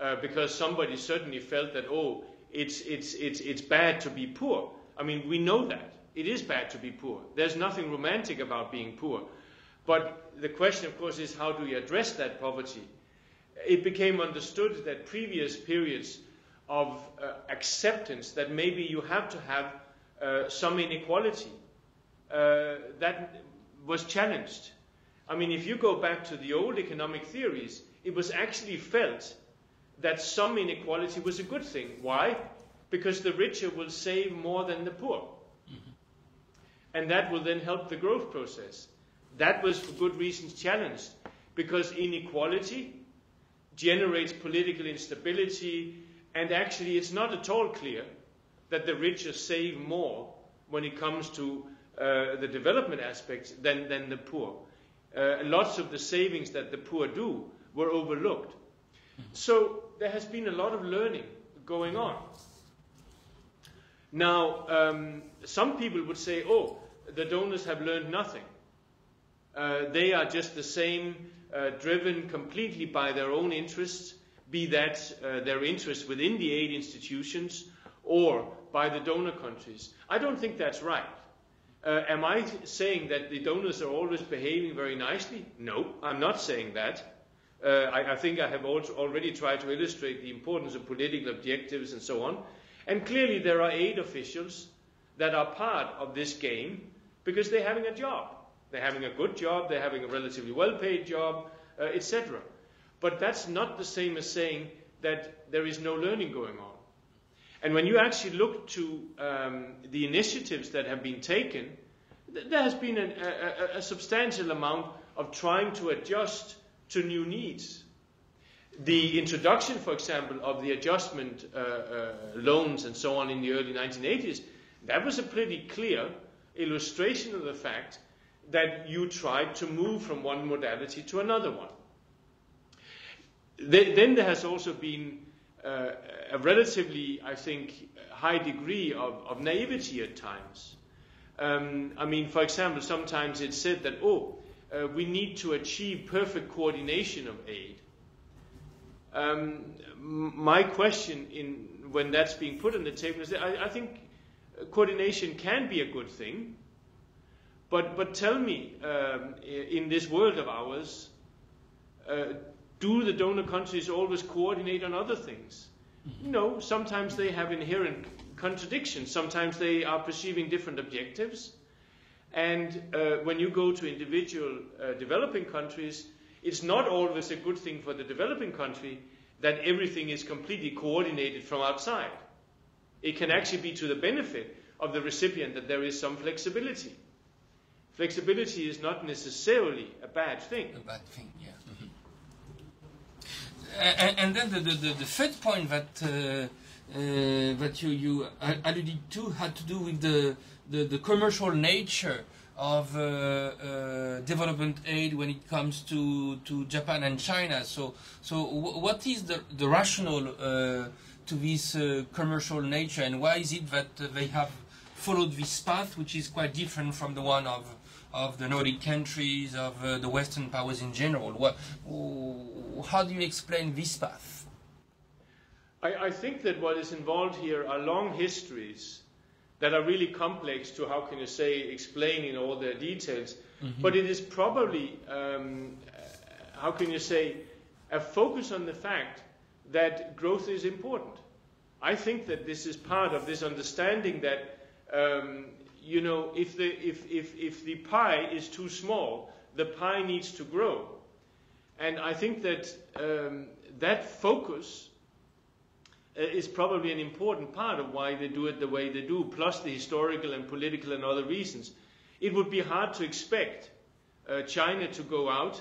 B: uh, because somebody certainly felt that, oh, it's, it's, it's, it's bad to be poor. I mean, we know that. It is bad to be poor. There's nothing romantic about being poor. But the question, of course, is how do you address that poverty? It became understood that previous periods of uh, acceptance that maybe you have to have uh, some inequality, uh, that was challenged. I mean, if you go back to the old economic theories, it was actually felt that some inequality was a good thing. Why? Because the richer will save more than the poor. And that will then help the growth process. That was, for good reasons, challenged because inequality generates political instability, and actually, it's not at all clear that the richer save more when it comes to uh, the development aspects than, than the poor. Uh, lots of the savings that the poor do were overlooked. So there has been a lot of learning going on. Now, um, some people would say, oh, the donors have learned nothing. Uh, they are just the same, uh, driven completely by their own interests, be that uh, their interests within the aid institutions or by the donor countries. I don't think that's right. Uh, am I saying that the donors are always behaving very nicely? No, I'm not saying that. Uh, I, I think I have already tried to illustrate the importance of political objectives and so on. And clearly, there are aid officials that are part of this game because they're having a job. They're having a good job, they're having a relatively well paid job, uh, etc. But that's not the same as saying that there is no learning going on. And when you actually look to um, the initiatives that have been taken, th- there has been an, a, a, a substantial amount of trying to adjust to new needs. The introduction, for example, of the adjustment uh, uh, loans and so on in the early 1980s, that was a pretty clear illustration of the fact that you tried to move from one modality to another one. Th- Then there has also been uh, a relatively, I think, high degree of, of naivety at times. Um, I mean, for example, sometimes it's said that, oh, uh, we need to achieve perfect coordination of aid. Um, my question in, when that's being put on the table is that I, I think coordination can be a good thing, but, but tell me, um, in this world of ours, uh, do the donor countries always coordinate on other things? No, sometimes they have inherent contradictions. Sometimes they are perceiving different objectives. And uh, when you go to individual uh, developing countries, it's not always a good thing for the developing country that everything is completely coordinated from outside. It can actually be to the benefit of the recipient that there is some flexibility. Flexibility is not necessarily a bad thing.
A: A bad thing, yeah. Mm-hmm. And, and, then the, the, the, third point that uh, uh, that you, you alluded to had to do with the, the, the commercial nature of uh, uh, development aid when it comes to, to Japan and China. So, so what is the, the rationale uh, to this uh, commercial nature, and why is it that they have followed this path, which is quite different from the one of of the Nordic countries, of uh, the Western powers in general? What, how do you explain this path?
B: I, I think that what is involved here are long histories that are really complex to, how can you say, explain in all their details. Mm-hmm. But it is probably, um, how can you say, a focus on the fact that growth is important. I think that this is part of this understanding that, um, you know, if the, if, if, if the pie is too small, the pie needs to grow. And I think that um, that focus is probably an important part of why they do it the way they do, plus the historical and political and other reasons. It would be hard to expect uh, China to go out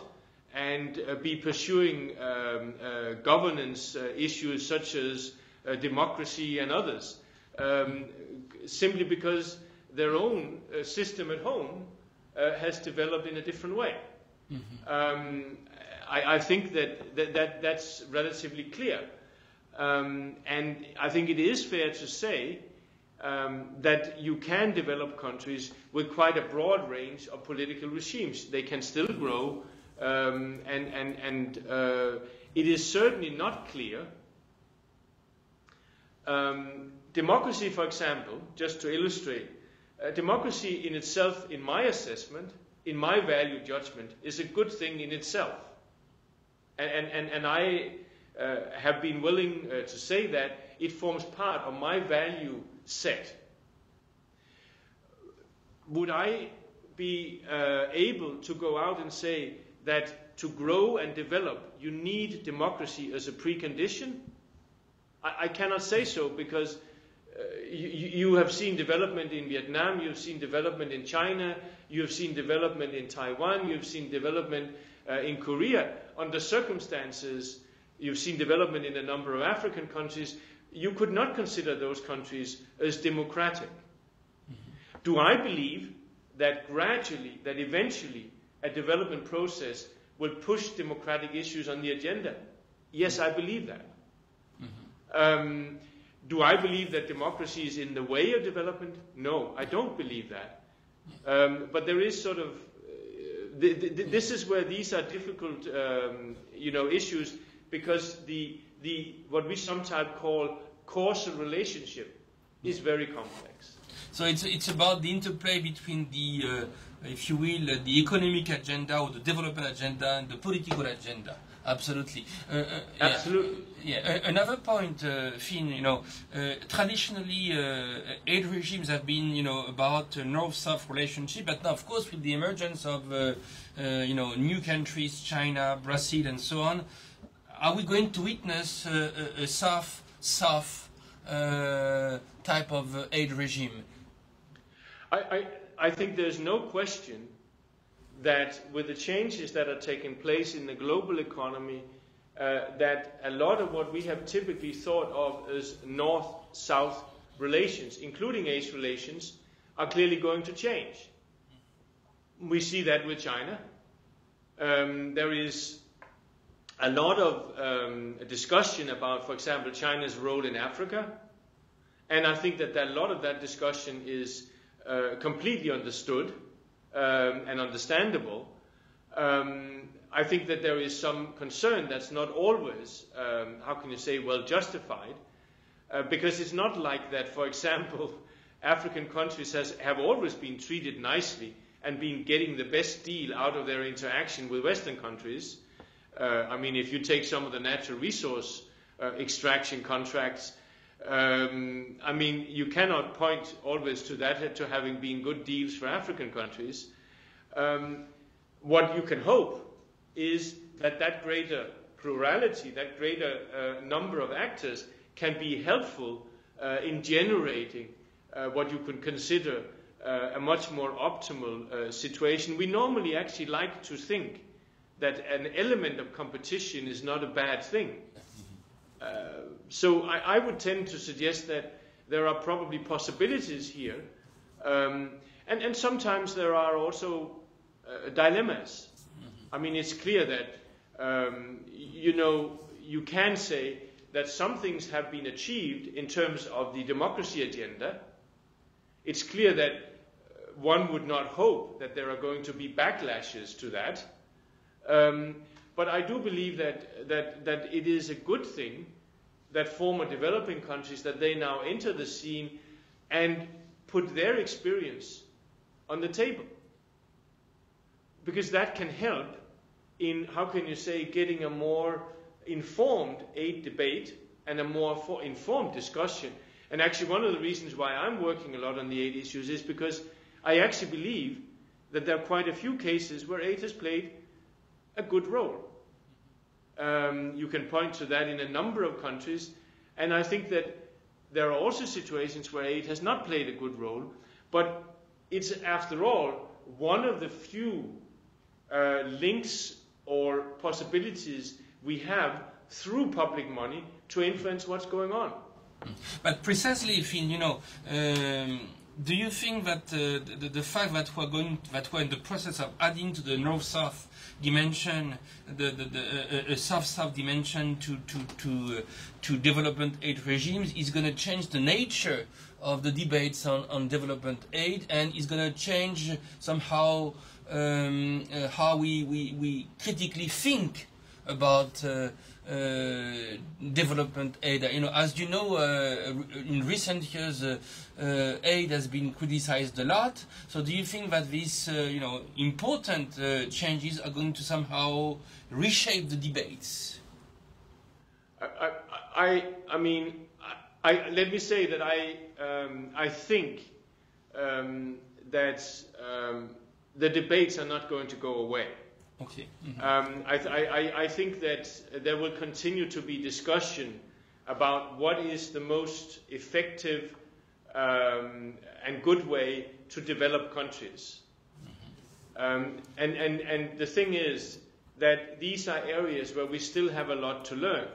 B: and uh, be pursuing um, uh, governance uh, issues such as uh, democracy and others, um, simply because their own system at home has developed in a different way. Mm-hmm. Um, I, I, think that, that, that that's relatively clear. Um, and I think it is fair to say um, that you can develop countries with quite a broad range of political regimes. They can still grow, um, and, and, and uh, it is certainly not clear. Um, democracy, for example, just to illustrate, uh, democracy in itself, in my assessment, in my value judgment, is a good thing in itself. And, and, and, and I uh, have been willing uh, to say that it forms part of my value set. Would I be uh, able to go out and say that to grow and develop, you need democracy as a precondition? I, I cannot say so because uh, you, you, have seen development in Vietnam, you've seen development in China, you have seen development in Taiwan, you've seen development uh, in Korea under circumstances You've seen development in a number of African countries. You could not consider those countries as democratic. Mm-hmm. Do I believe that gradually, that eventually, a development process will push democratic issues on the agenda? Yes, I believe that. Mm-hmm. Um, do I believe that democracy is in the way of development? No, I don't believe that. Um, but there is sort of uh, th- th- this is where these are difficult, um, you know, issues because the, the, what we sometimes call causal relationship is very complex.
A: So it's, it's about the interplay between the, uh, if you will, uh, the economic agenda or the development agenda and the political agenda. Absolutely.
B: Uh, uh Absolutely.
A: Yeah. yeah. another point, uh, Finn, you know, uh, traditionally aid regimes have been, you know, about north-south relationship, but now, of course, with the emergence of, you know, new countries, China, Brazil, and so on, are we going to witness a, a, a soft, soft uh, type of uh, aid regime?
B: I, I, I think there's no question that with the changes that are taking place in the global economy, uh, that a lot of what we have typically thought of as north-south relations, including aid relations, are clearly going to change. We see that with China. Um, there is a lot of um, discussion about, for example, China's role in Africa. And I think that, that a lot of that discussion is uh, completely understood um, and understandable. Um, I think that there is some concern that's not always, um, how can you say, well justified, uh, because it's not like that, for example, African countries has, have always been treated nicely and been getting the best deal out of their interaction with Western countries. Uh, I mean, if you take some of the natural resource uh, extraction contracts, Um, I mean, you cannot point always to that, to having been good deals for African countries. Um, what you can hope is that that greater plurality, that greater uh, number of actors, can be helpful uh, in generating uh, what you could consider uh, a much more optimal situation. We normally actually like to think that an element of competition is not a bad thing. Uh, so I, I, would tend to suggest that there are probably possibilities here, um, and, and, sometimes there are also uh, dilemmas. Mm-hmm. I mean, it's clear that um, you know you can say that some things have been achieved in terms of the democracy agenda. It's clear that uh, one would not hope that there are going to be backlashes to that. Um, but I do believe that, that, that it is a good thing that former developing countries, that they now enter the scene and put their experience on the table. Because that can help in, how can you say, getting a more informed aid debate and a more informed discussion. And actually, one of the reasons why I'm working a lot on the aid issues is because I actually believe that there are quite a few cases where aid has played a good role. Um, you can point to that in a number of countries, and I think that there are also situations where aid has not played a good role, but it's, after all, one of the few uh, links or possibilities we have through public money to influence what's going on.
A: But precisely, Finn, you know, um, do you think that uh, the, the, fact that we're going, that we're in the process of adding to the north-south dimension, the, the, the uh, south-south dimension to to to uh, to development aid regimes is going to change the nature of the debates on, on development aid, and is going to change somehow um, uh, how we, we we critically think about uh, uh, development aid. You know, as you know, uh, in recent years, aid has been criticized a lot. So, do you think that these, you know, important changes are going to somehow reshape the debates?
B: I, I, I mean, I, let me say that I, um, I think um, that um, the debates are not going to go away.
A: Okay.
B: Mm-hmm. Um, I, I, I, think that there will continue to be discussion about what is the most effective um, and good way to develop countries. Mm-hmm. Um, and, and, and the thing is that these are areas where we still have a lot to learn.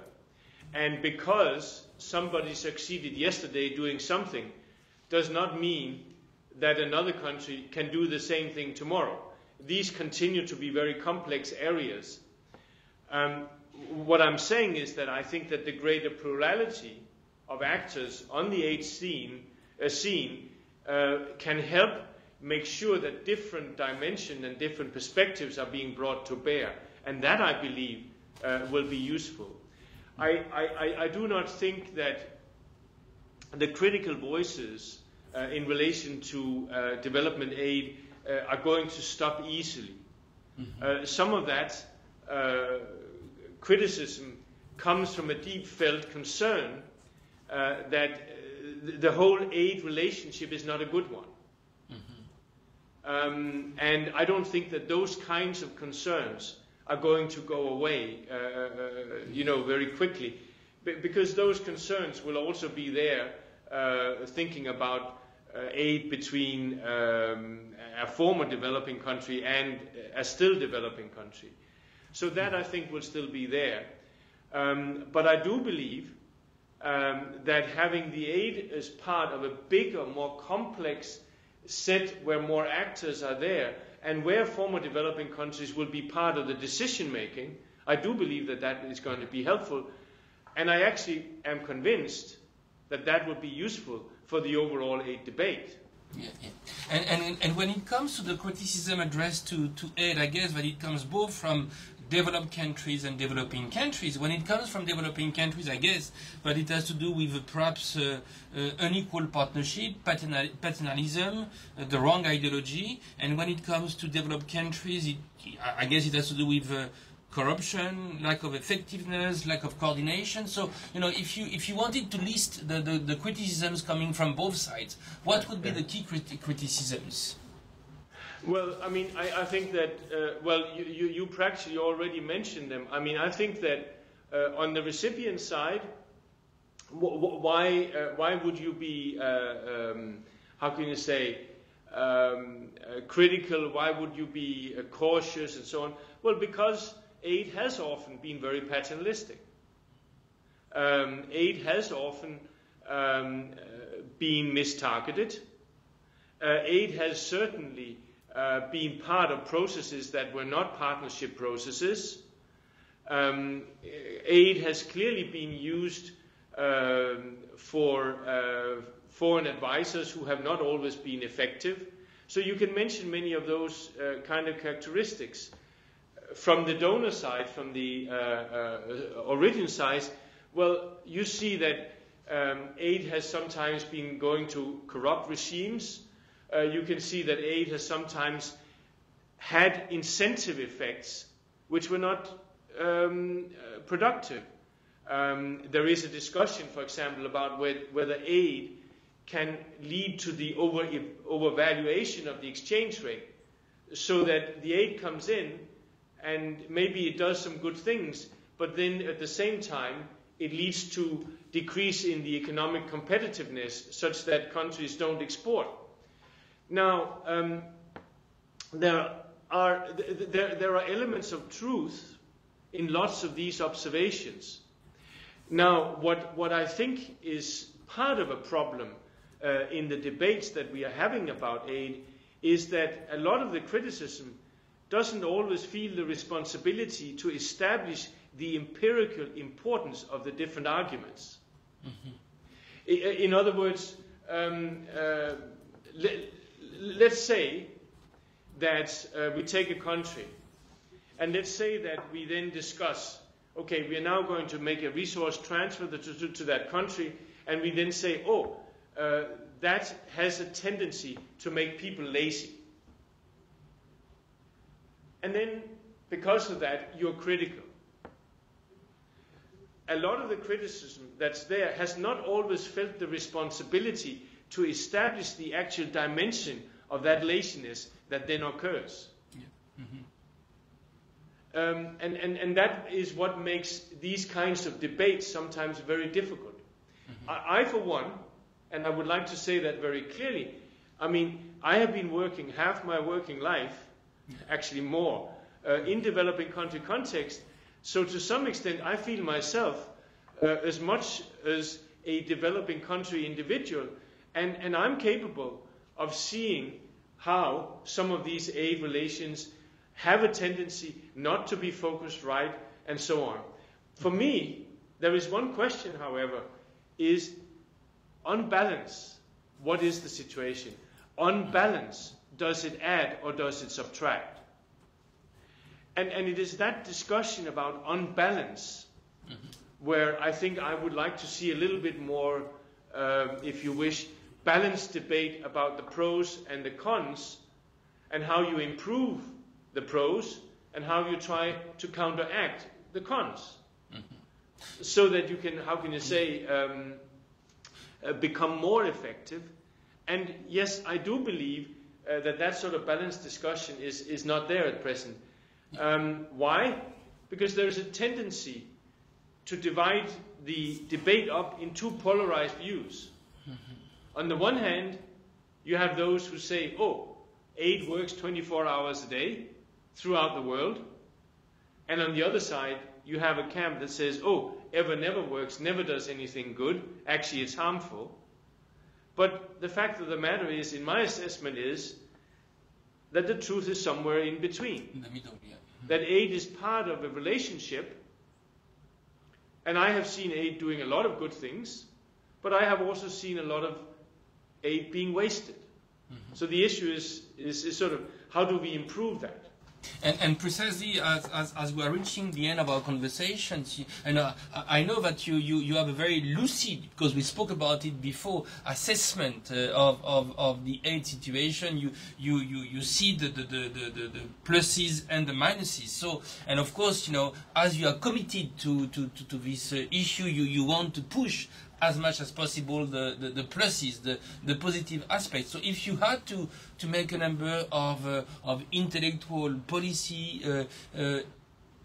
B: And because somebody succeeded yesterday doing something, does not mean that another country can do the same thing tomorrow these continue to be very complex areas. Um, what I'm saying is that I think that the greater plurality of actors on the aid scene, uh, scene uh, can help make sure that different dimensions and different perspectives are being brought to bear. And that, I believe, uh, will be useful. I, I, I, do not think that the critical voices uh, in relation to uh, development aid are going to stop easily. Mm-hmm. Uh, some of that uh, criticism comes from a deep felt concern that the whole aid relationship is not a good one. Mm-hmm. Um, and I don't think that those kinds of concerns are going to go away, uh, uh, you know, very quickly, B- because those concerns will also be there, uh, thinking about aid between um, a former developing country and a still developing country. So that I think will still be there. Um, but I do believe um, that having the aid as part of a bigger, more complex set where more actors are there and where former developing countries will be part of the decision making, I do believe that that is going to be helpful. And I actually am convinced that that will be useful for the overall aid debate.
A: Yeah, yeah. And, and, and when it comes to the criticism addressed to, to aid, I guess that it comes both from developed countries and developing countries. When it comes from developing countries, I guess, but it has to do with perhaps uh, uh, unequal partnership, paternal, paternalism, uh, the wrong ideology. And when it comes to developed countries, it, I guess it has to do with uh, corruption, lack of effectiveness, lack of coordination. So, you know, if you if you wanted to list the, the, the criticisms coming from both sides, what would be the key criti criticisms?
B: Well, I mean, I, I think that, uh, well, you, you, you, practically already mentioned them. I mean, I think that uh, on the recipient side, why, uh, why would you be, uh, um, how can you say, um, uh, critical? Why would you be uh, cautious and so on? Well, because aid has often been very paternalistic. Um, aid has often um, been mistargeted. aid has certainly uh, being part of processes that were not partnership processes. Um, aid has clearly been used um, for uh, foreign advisors who have not always been effective. So you can mention many of those uh, kind of characteristics. From the donor side, from the uh, uh, origin side, well, you see that um, aid has sometimes been going to corrupt regimes uh, you can see that aid has sometimes had incentive effects which were not um, uh, productive. Um, there is a discussion, for example, about whether aid can lead to the over, overvaluation of the exchange rate, so that the aid comes in and maybe it does some good things, but then at the same time it leads to decrease in the economic competitiveness such that countries don't export. Now, um, there, are, there, there are elements of truth in lots of these observations. Now, what, what I think is part of a problem uh, in the debates that we are having about aid is that a lot of the criticism doesn't always feel the responsibility to establish the empirical importance of the different arguments. Mm-hmm. In, other words, um, uh, let's say that uh, we take a country, and let's say that we then discuss, okay, we are now going to make a resource transfer to, to, to that country, and we then say, oh, uh, that has a tendency to make people lazy. And then, because of that, you're critical. A lot of the criticism that's there has not always felt the responsibility to establish the actual dimension of that laziness that then occurs. Yeah. Mm-hmm. Um, and, and, and that is what makes these kinds of debates sometimes very difficult. Mm-hmm. I, I, for one, and I would like to say that very clearly, I mean, I have been working half my working life, actually more, uh, in developing country context. So to some extent, I feel myself uh, as much as a developing country individual and, and I'm capable of seeing how some of these aid relations have a tendency not to be focused right and so on. For me, there is one question, however, is on balance, what is the situation? On balance, does it add or does it subtract? And, and it is that discussion about unbalance mm-hmm. where I think I would like to see a little bit more, uh, if you wish, balanced debate about the pros and the cons and how you improve the pros and how you try to counteract the cons. Mm-hmm. So that you can, how can you say, um, uh, become more effective. And yes, I do believe uh, that that sort of balanced discussion is, is not there at present. Um, why? Because there is a tendency to divide the debate up in two polarized views. On the one hand, you have those who say, oh, aid works 24 hours a day throughout the world. And on the other side, you have a camp that says, oh, ever never works, never does anything good. Actually, it's harmful. But the fact of the matter is, in my assessment, is that the truth is somewhere in between. In the middle, yeah. That aid is part of a relationship. And I have seen aid doing a lot of good things, but I have also seen a lot of aid being wasted. Mm-hmm. So the issue is, is, is, sort of how do we improve that?
A: And, and precisely as, as, as we are reaching the end of our conversation, and uh, I know that you, you, you have a very lucid, because we spoke about it before, assessment uh, of, of, of the aid situation. You, you, you, you see the, the, the, the, the pluses and the minuses. So, and of course, you know, as you are committed to, to, to, to this uh, issue, you, you want to push as much as possible the, the, the pluses, the, the positive aspects. So if you had to, to make a number of, uh, of intellectual policy, uh, uh,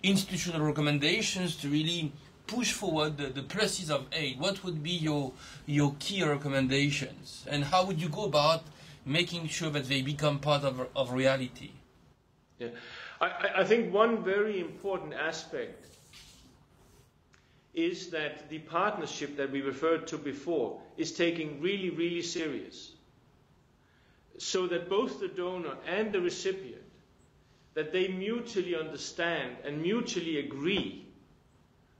A: institutional recommendations to really push forward the, the pluses of aid, what would be your, your key recommendations? And how would you go about making sure that they become part of, of reality?
B: Yeah. I, I think one very important aspect is that the partnership that we referred to before is taking really, really serious. So that both the donor and the recipient, that they mutually understand and mutually agree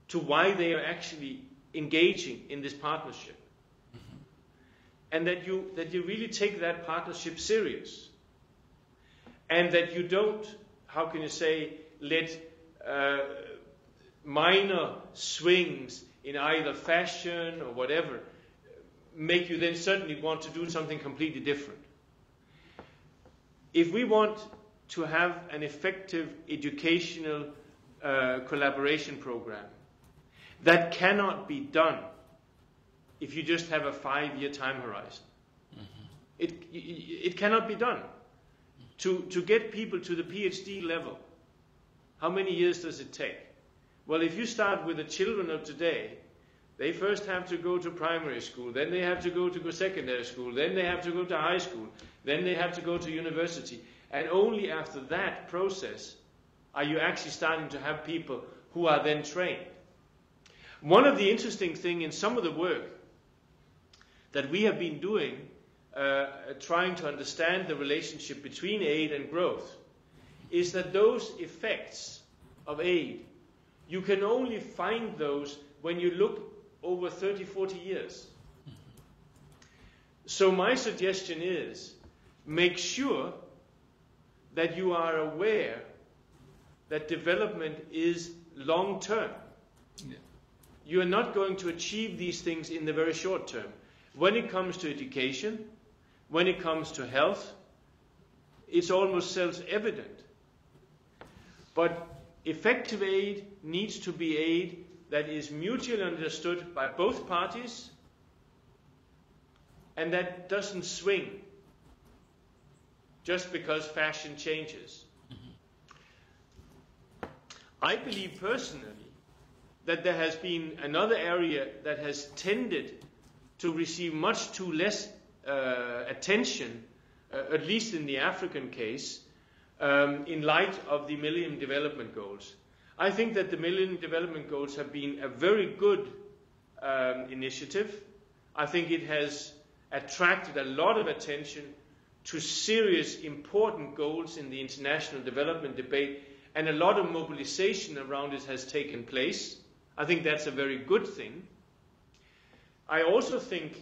B: to why they are actually engaging in this partnership. Mm-hmm. And that you, that you really take that partnership serious. And that you don't, how can you say, let uh, minor swings in either fashion or whatever make you then suddenly want to do something completely different. If we want to have an effective educational uh, collaboration program, that cannot be done if you just have a five year time horizon. Mm-hmm. It, it cannot be done. To, to get people to the PhD level, how many years does it take? Well, if you start with the children of today, they first have to go to primary school, then they have to go to secondary school, then they have to go to high school, then they have to go to university. And only after that process are you actually starting to have people who are then trained. One of the interesting things in some of the work that we have been doing, uh, trying to understand the relationship between aid and growth, is that those effects of aid you can only find those when you look over 30, 40 years. So, my suggestion is make sure that you are aware that development is long term. Yeah. You are not going to achieve these things in the very short term. When it comes to education, when it comes to health, it's almost self evident. But effective aid needs to be aid that is mutually understood by both parties and that doesn't swing just because fashion changes. Mm-hmm. I believe personally that there has been another area that has tended to receive much too less uh, attention, uh, at least in the African case, um, in light of the Millennium Development Goals. I think that the Millennium Development Goals have been a very good um, initiative. I think it has attracted a lot of attention to serious, important goals in the international development debate, and a lot of mobilization around it has taken place. I think that's a very good thing. I also think,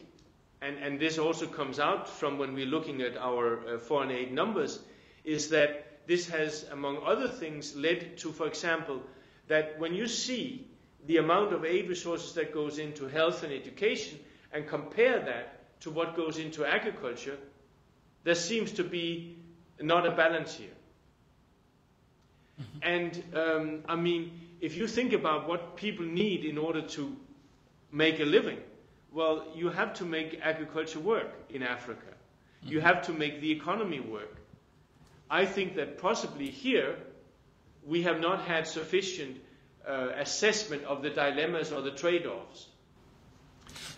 B: and, and this also comes out from when we're looking at our uh, foreign aid numbers, is that this has, among other things, led to, for example, that when you see the amount of aid resources that goes into health and education and compare that to what goes into agriculture, there seems to be not a balance here. Mm-hmm. And um, I mean, if you think about what people need in order to make a living, well, you have to make agriculture work in Africa. Mm-hmm. You have to make the economy work. I think that possibly here we have not had sufficient uh, assessment of the dilemmas or the trade-offs.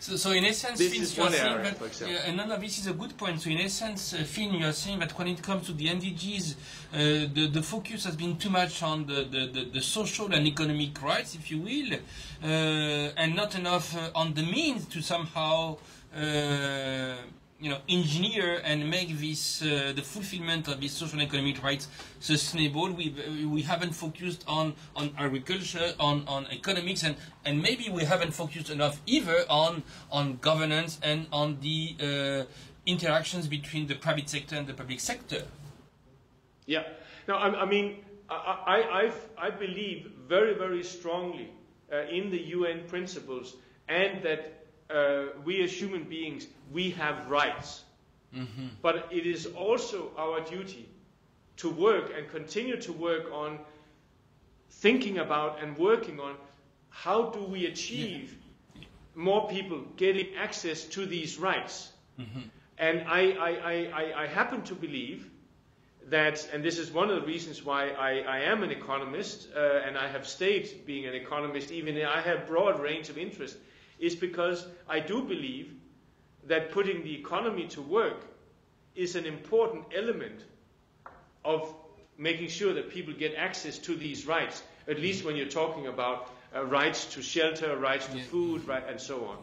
A: So, so in essence, this Finn, you are saying area, that, yeah, no, no, this is a good point. So in essence, uh, Finn, you are saying that when it comes to the MDGs, uh, the, the focus has been too much on the, the, the, the social and economic rights, if you will, uh, and not enough uh, on the means to somehow uh, you know, engineer and make this uh, the fulfillment of these social and economic rights sustainable. We we haven't focused on on agriculture, on on economics, and and maybe we haven't focused enough either on on governance and on the uh, interactions between the private sector and the public sector.
B: Yeah. No, I, I mean I, I, I believe very, very strongly uh, in the UN principles and that uh, we as human beings, we have rights. Mm-hmm. But it is also our duty to work and continue to work on thinking about and working on how do we achieve yeah. more people getting access to these rights. Mm-hmm. And I, I, I, I happen to believe that, and this is one of the reasons why I, I am an economist, uh, and I have stayed being an economist, even I have broad range of interest, is because I do believe that putting the economy to work is an important element of making sure that people get access to these rights, at least when you're talking about uh, rights to shelter, rights to yeah. food, right, and so on.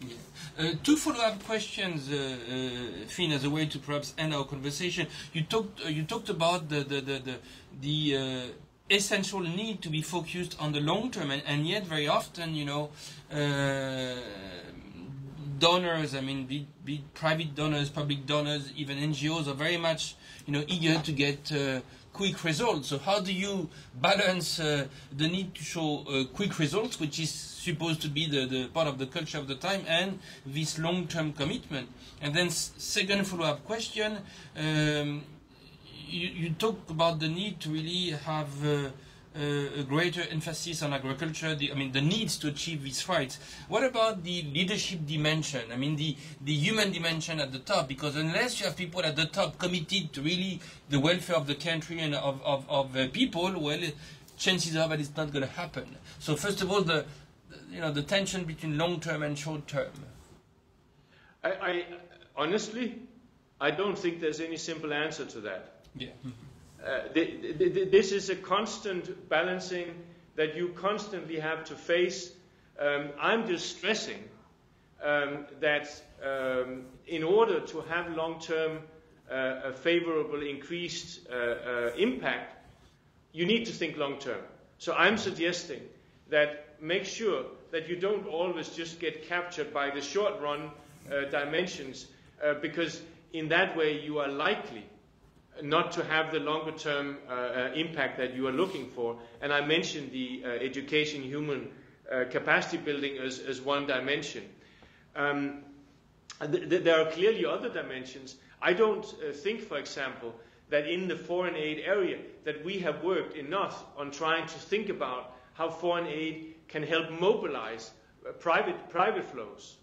A: Yeah. Uh, two follow-up questions, uh, uh, Finn, as a way to perhaps end our conversation. You talked, uh, you talked about the the the, the, the uh, essential need to be focused on the long term, and, and yet very often, you know, uh, donors, I mean, be, be private donors, public donors, even NGOs are very much, you know, eager to get quick results. So how do you balance uh, the need to show uh, quick results, which is supposed to be the, the part of the culture of the time, and this long-term commitment? And then second follow-up question, um, you, you talk about the need to really have uh, uh, a greater emphasis on agriculture, the, I mean, the needs to achieve these rights. What about the leadership dimension? I mean, the, the human dimension at the top, because unless you have people at the top committed to really the welfare of the country and of, of, of uh, people, well, chances are that it's not going to happen. So first of all, the, you know, the tension between long term and short term.
B: I, I honestly, I don't think there's any simple answer to that.
A: Yeah.
B: Uh, this is a constant balancing that you constantly have to face. Um, I'm just stressing um, that um, in order to have long-term uh, a favorable increased uh, uh, impact, you need to think long-term. So I'm suggesting that make sure that you don't always just get captured by the short-run uh, dimensions, uh, because in that way you are likely not to have the longer term uh, uh, impact that you are looking for. And I mentioned the uh, education human uh, capacity building as, as one dimension. Um, th- th- there are clearly other dimensions. I don't uh, think, for example, that in the foreign aid area that we have worked enough on trying to think about how foreign aid can help mobilize uh, private, private flows.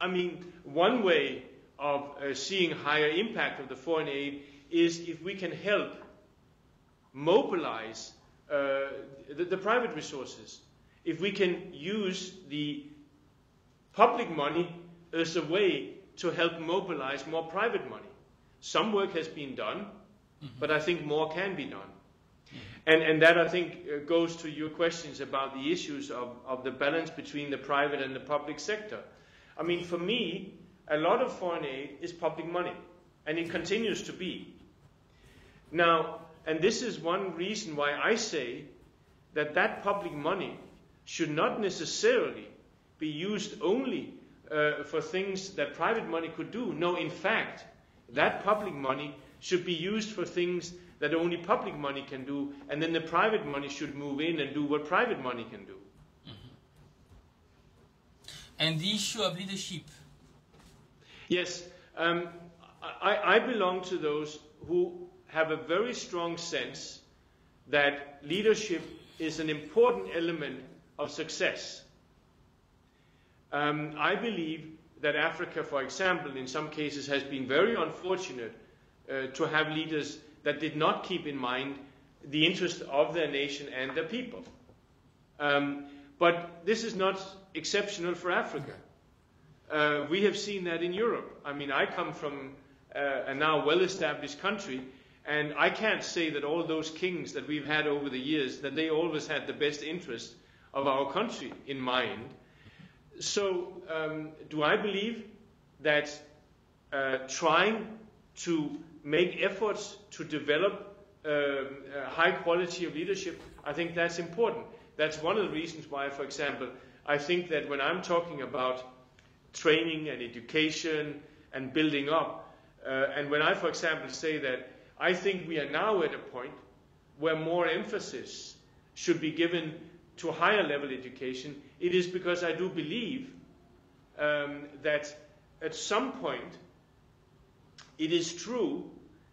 B: I mean, one way of uh, seeing higher impact of the foreign aid is if we can help mobilize uh, the, the private resources. If we can use the public money as a way to help mobilize more private money. Some work has been done, mm-hmm. but I think more can be done. Mm-hmm. And, and that, I think, uh, goes to your questions about the issues of, of the balance between the private and the public sector. I mean, for me, a lot of foreign aid is public money, and it continues to be. Now, and this is one reason why I say that that public money should not necessarily be used only uh, for things that private money could do. No, in fact, that public money should be used for things that only public money can do, and then the private money should move in and do what private money can do. Mm-hmm.
A: And the issue of leadership
B: Yes, um, I, I belong to those who have a very strong sense that leadership is an important element of success. Um, I believe that Africa, for example, in some cases has been very unfortunate uh, to have leaders that did not keep in mind the interest of their nation and their people. Um, but this is not exceptional for Africa. Uh, we have seen that in Europe. I mean, I come from uh, a now well-established country, and I can't say that all those kings that we've had over the years, that they always had the best interest of our country in mind. So, um, do I believe that uh, trying to make efforts to develop uh, high quality of leadership, I think that's important. That's one of the reasons why, for example, I think that when I'm talking about training and education and building up. Uh, and when I, for example, say that I think we are now at a point where more emphasis should be given to higher level education, it is because I do believe um, that at some point it is true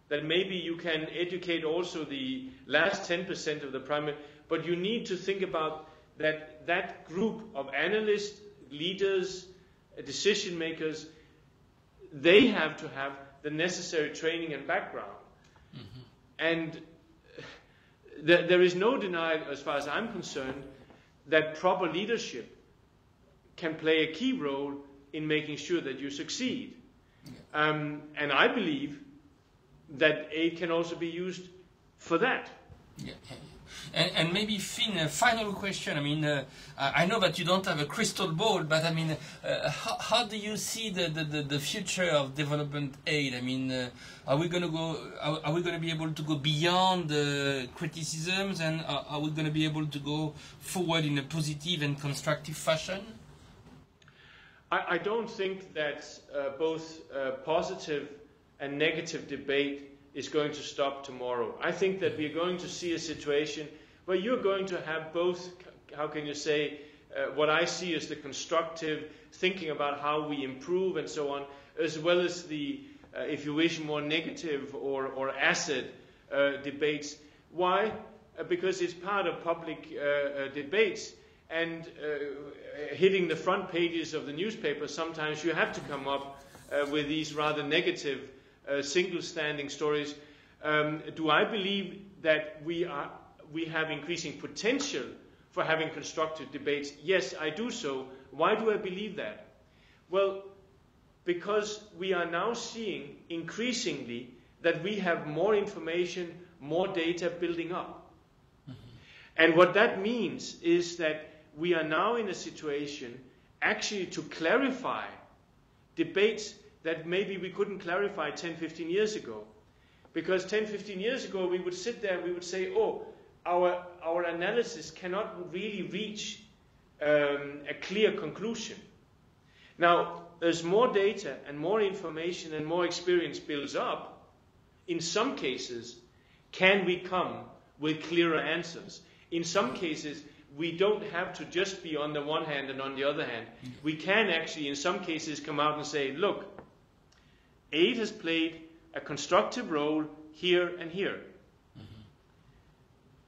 B: that maybe you can educate also the last 10% of the primary, but you need to think about that that group of analysts, leaders, decision makers, they have to have the necessary training and background. Mm-hmm. And th- there is no denial, as far as I'm concerned, that proper leadership can play a key role in making sure that you succeed. Yeah. Um, and I believe that aid can also be used for that.
A: Yeah. And, and, maybe Finn, a final question. I mean, uh, I know that you don't have a crystal ball, but I mean, uh, how, how, do you see the, the, the, future of development aid? I mean, uh, are we going to go? Are, are we going to be able to go beyond the criticisms, and are, are we going to be able to go forward in a positive and constructive fashion?
B: I, I don't think that uh, both uh, positive and negative debate is going to stop tomorrow. I think that we're going to see a situation where you're going to have both, how can you say, uh, what I see as the constructive thinking about how we improve and so on, as well as the, uh, if you wish, more negative or, or acid uh, debates. Why? Uh, because it's part of public uh, uh, debates and hitting the front pages of the newspaper, sometimes you have to come up with these rather negative uh, single standing stories. Um, do I believe that we, are, we have increasing potential for having constructive debates? Yes, I do so. Why do I believe that? Well, because we are now seeing increasingly that we have more information, more data building up. Mm-hmm. And what that means is that we are now in a situation actually to clarify debates that maybe we couldn't clarify 10, 15 years ago. Because 10, 15 years ago, we would sit there and we would say, oh, our, our analysis cannot really reach um, a clear conclusion. Now, as more data and more information and more experience builds up, in some cases, can we come with clearer answers? In some cases, we don't have to just be on the one hand and on the other hand. We can actually, in some cases, come out and say, look, aid has played a constructive role here and here. Mm-hmm.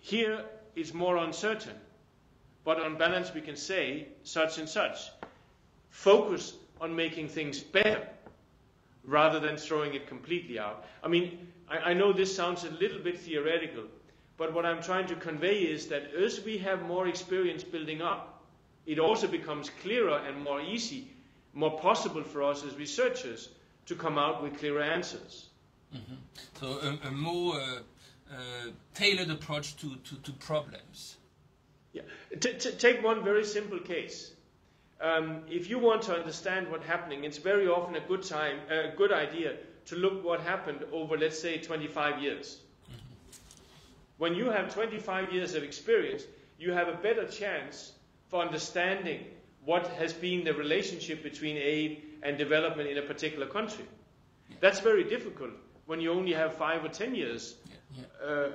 B: Here is more uncertain, but on balance we can say such and such. Focus on making things better rather than throwing it completely out. I mean, I, I know this sounds a little bit theoretical, but what I'm trying to convey is that as we have more experience building up, it also becomes clearer and more easy, more possible for us as researchers to come out with clear answers.
A: Mm-hmm. So a, a more uh, uh, tailored approach to, to, to problems.
B: Yeah. T- take one very simple case. Um, if you want to understand what's happening, it's very often a good time, a good idea to look what happened over, let's say, 25 years. Mm-hmm. When you have 25 years of experience, you have a better chance for understanding what has been the relationship between aid and development in a particular country. Yeah. That's very difficult when you only have five or ten years. Yeah. Yeah. Uh,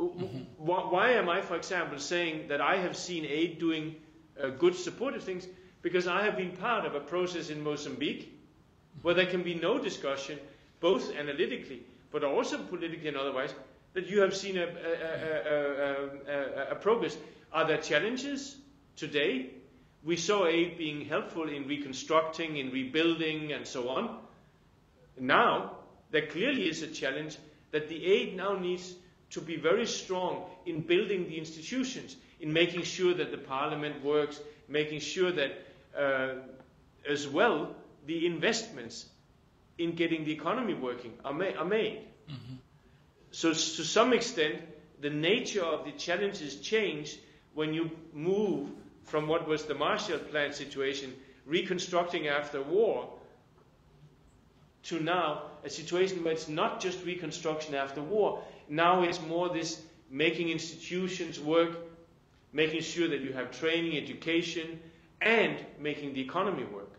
B: mm-hmm. why am I, for example, saying that I have seen aid doing uh, good supportive things? Because I have been part of a process in Mozambique where there can be no discussion, both analytically but also politically and otherwise, that you have seen a, a, a, a progress. Are there challenges today? We saw aid being helpful in reconstructing, in rebuilding, and so on. Now, there clearly is a challenge that the aid now needs to be very strong in building the institutions, in making sure that the parliament works, making sure that uh, as well the investments in getting the economy working are, ma- are made. Mm-hmm. So, to some extent, the nature of the challenges change when you move from what was the Marshall Plan situation, reconstructing after war, to now a situation where it's not just reconstruction after war. Now it's more this making institutions work, making sure that you have training, education, and making the economy work.